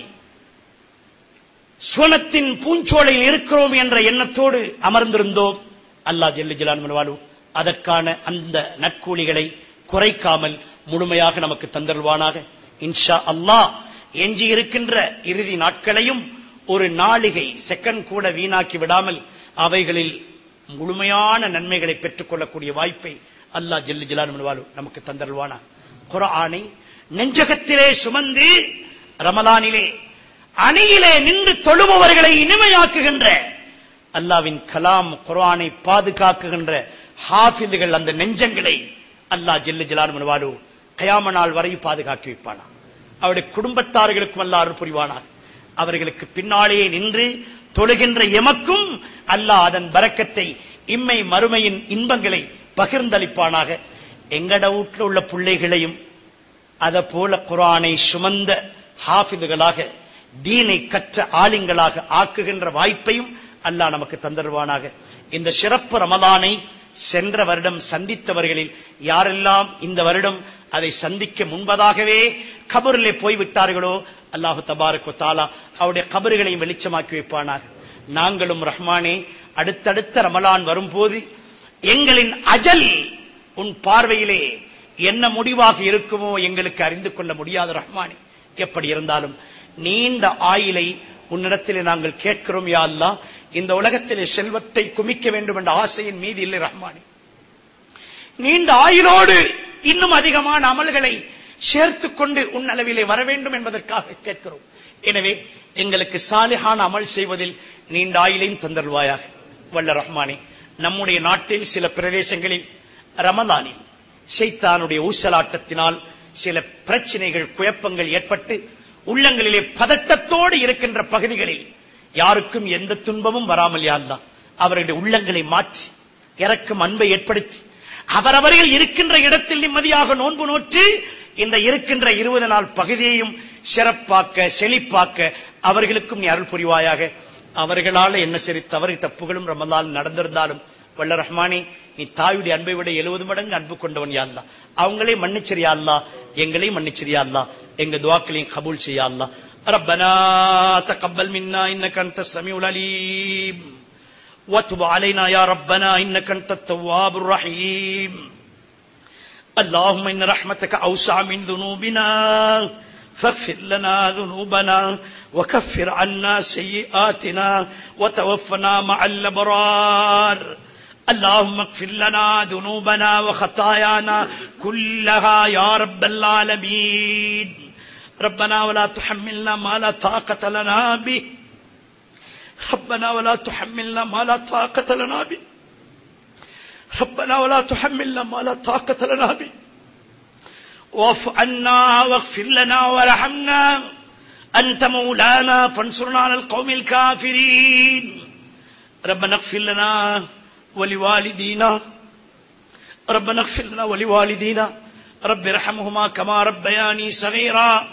சுவனத்தின் பூஞ்சோலையில் இருக்கிறோம் என்ற எண்ணத்தோடு அமர்ந்திருந்தோம். அல்லாஹ் ஜெல்லு ஜலான் அதற்கான அந்த நற்கூலிகளை குறைக்காமல் முழுமையாக நமக்கு தந்தருவானாக இன்ஷா அல்லாஹ் எஞ்சி இருக்கின்ற இறுதி நாட்களையும் ஒரு நாளிகை செகண்ட் கூட வீணாக்கி விடாமல் அவைகளில் முழுமையான நன்மைகளை பெற்றுக் கொள்ளக்கூடிய வாய்ப்பை அல்லாஹ் ஜெல்லு ஜலாலு நமக்கு தந்தருவானா குரானை நெஞ்சகத்திலே சுமந்து ரமலானிலே அணியிலே நின்று தொழுபவர்களை இனிமையாக்குகின்ற அல்லாவின் கலாம் குரானை பாதுகாக்குகின்ற ஹாஃபிதுகள் அந்த நெஞ்சங்களை அல்லாஹ் ஜெல்லு ஜலாலு கயாம நாள் வரை பாதுகாக்கி வைப்பானா? அவருடைய குடும்பத்தார்களுக்கும் அல்ல அருள் புரிவானார் அவர்களுக்கு பின்னாலேயே நின்று தொழுகின்ற எமக்கும் அல்லாஹ் அதன் பறக்கத்தை இம்மை மறுமையின் இன்பங்களை பகிர்ந்தளிப்பானாக. எங்கட வீட்டில் உள்ள பிள்ளைகளையும் அதை போல குரானை சுமந்த ஹாஃபிதுகளாக தீனை கற்ற ஆலிங்களாக ஆக்குகின்ற வாய்ப்பையும் அல்லாஹ் நமக்கு தந்தருவானாக. இந்த சிறப்பு ரமதானை சென்ற வருடம் சந்தித்தவர்களில் யாரெல்லாம் இந்த வருடம் அதை சந்திக்க முன்பதாகவே கபரிலே போய்விட்டார்களோ அல்லாஹு தபாருக்கு தாலா அவருடைய கபறுகளையும் வெளிச்சமாக்கி வைப்பானாக. நாங்களும் ரஹ்மானே அடுத்தடுத்த ரமலான் வரும்போது எங்களின் அஜல் உன் பார்வையிலே என்ன முடிவாக இருக்குமோ எங்களுக்கு அறிந்து கொள்ள முடியாத ரஹ்மானே. எப்படி இருந்தாலும் நீண்ட ஆயிலை உன்னிடத்திலே நாங்கள் கேட்கிறோம் யா அல்லா இந்த உலகத்திலே செல்வத்தை குமிக்க வேண்டும் என்ற ஆசையின் மீது இல்லை ரஹ்மானி. நீண்ட ஆயுளோடு இன்னும் அதிகமான அமல்களை சேர்த்துக் கொண்டு உன் அளவிலே வர வேண்டும் என்பதற்காக கேட்கிறோம். எனவே எங்களுக்கு சாலிஹான அமல் செய்வதில் நீண்ட ஆயிலையும் தந்தருவாயாக வல்ல ரஹ்மானே நம்முடைய நாட்டில் சில பிரதேசங்களில் ரமதானில் சைத்தானுடைய ஊசலாட்டத்தினால் சில பிரச்சனைகள் குழப்பங்கள் ஏற்பட்டு உள்ளங்களிலே பதட்டத்தோடு இருக்கின்ற பகுதிகளில் யாருக்கும் எந்த துன்பமும் வராமல் யார்தான். அவருடைய உள்ளங்களை மாற்றி இறக்கும் அன்பை ஏற்படுத்தி அவரவர்கள் இருக்கின்ற இடத்தில் நிம்மதியாக நோன்பு நோற்று இந்த இருக்கின்ற இருபது நாள் பகுதியையும் சிறப்பாக்க செழிப்பாக்க அவர்களுக்கும் நீ அருள் புரிவாயாக அவர்களால் என்ன சரி தவறு தப்புகளும் ரமலால் நடந்திருந்தாலும் வல்ல ரஹ்மானே நீ தாயுடைய அன்பை விட எழுபது மடங்கு அன்பு கொண்டவன் யாழ்லா அவங்களே மன்னிச்சரியா அல்லா எங்களையும் மன்னிச்சரியா அல்லா எங்க துவாக்களையும் கபூல் செய்யா அல்லா ربنا تقبل منا انك انت السميع العليم وتب علينا يا ربنا انك انت التواب الرحيم اللهم ان رحمتك اوسع من ذنوبنا فاغفر لنا ذنوبنا وكفر عنا سيئاتنا وتوفنا مع الأبرار. اللهم اغفر لنا ذنوبنا وخطايانا كلها يا رب العالمين. ربنا ولا تحملنا ما لا طاقة لنا به. ربنا ولا تحملنا ما لا طاقة لنا به. ربنا ولا تحملنا ما لا طاقة لنا به. واعف عنا واغفر لنا وارحمنا. أنت مولانا فانصرنا على القوم الكافرين. ربنا اغفر لنا ولوالدينا. ربنا اغفر لنا ولوالدينا. رب ارحمهما كما ربياني صغيرا.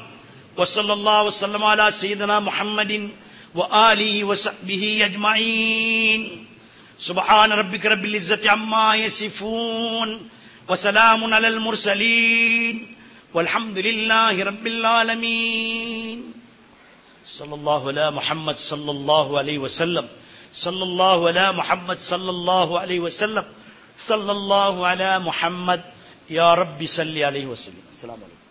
وصلى الله وسلم على سيدنا محمد وآله وصحبه أجمعين. سبحان ربك رب العزة عما يصفون. وسلام على المرسلين والحمد لله رب العالمين. صلى الله على محمد صلى الله عليه وسلم. صلى الله على محمد صلى الله عليه وسلم. صلى الله على محمد. يا رب صل عليه وسلم. السلام عليكم.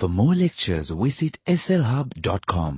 For more lectures, visit slhub.com.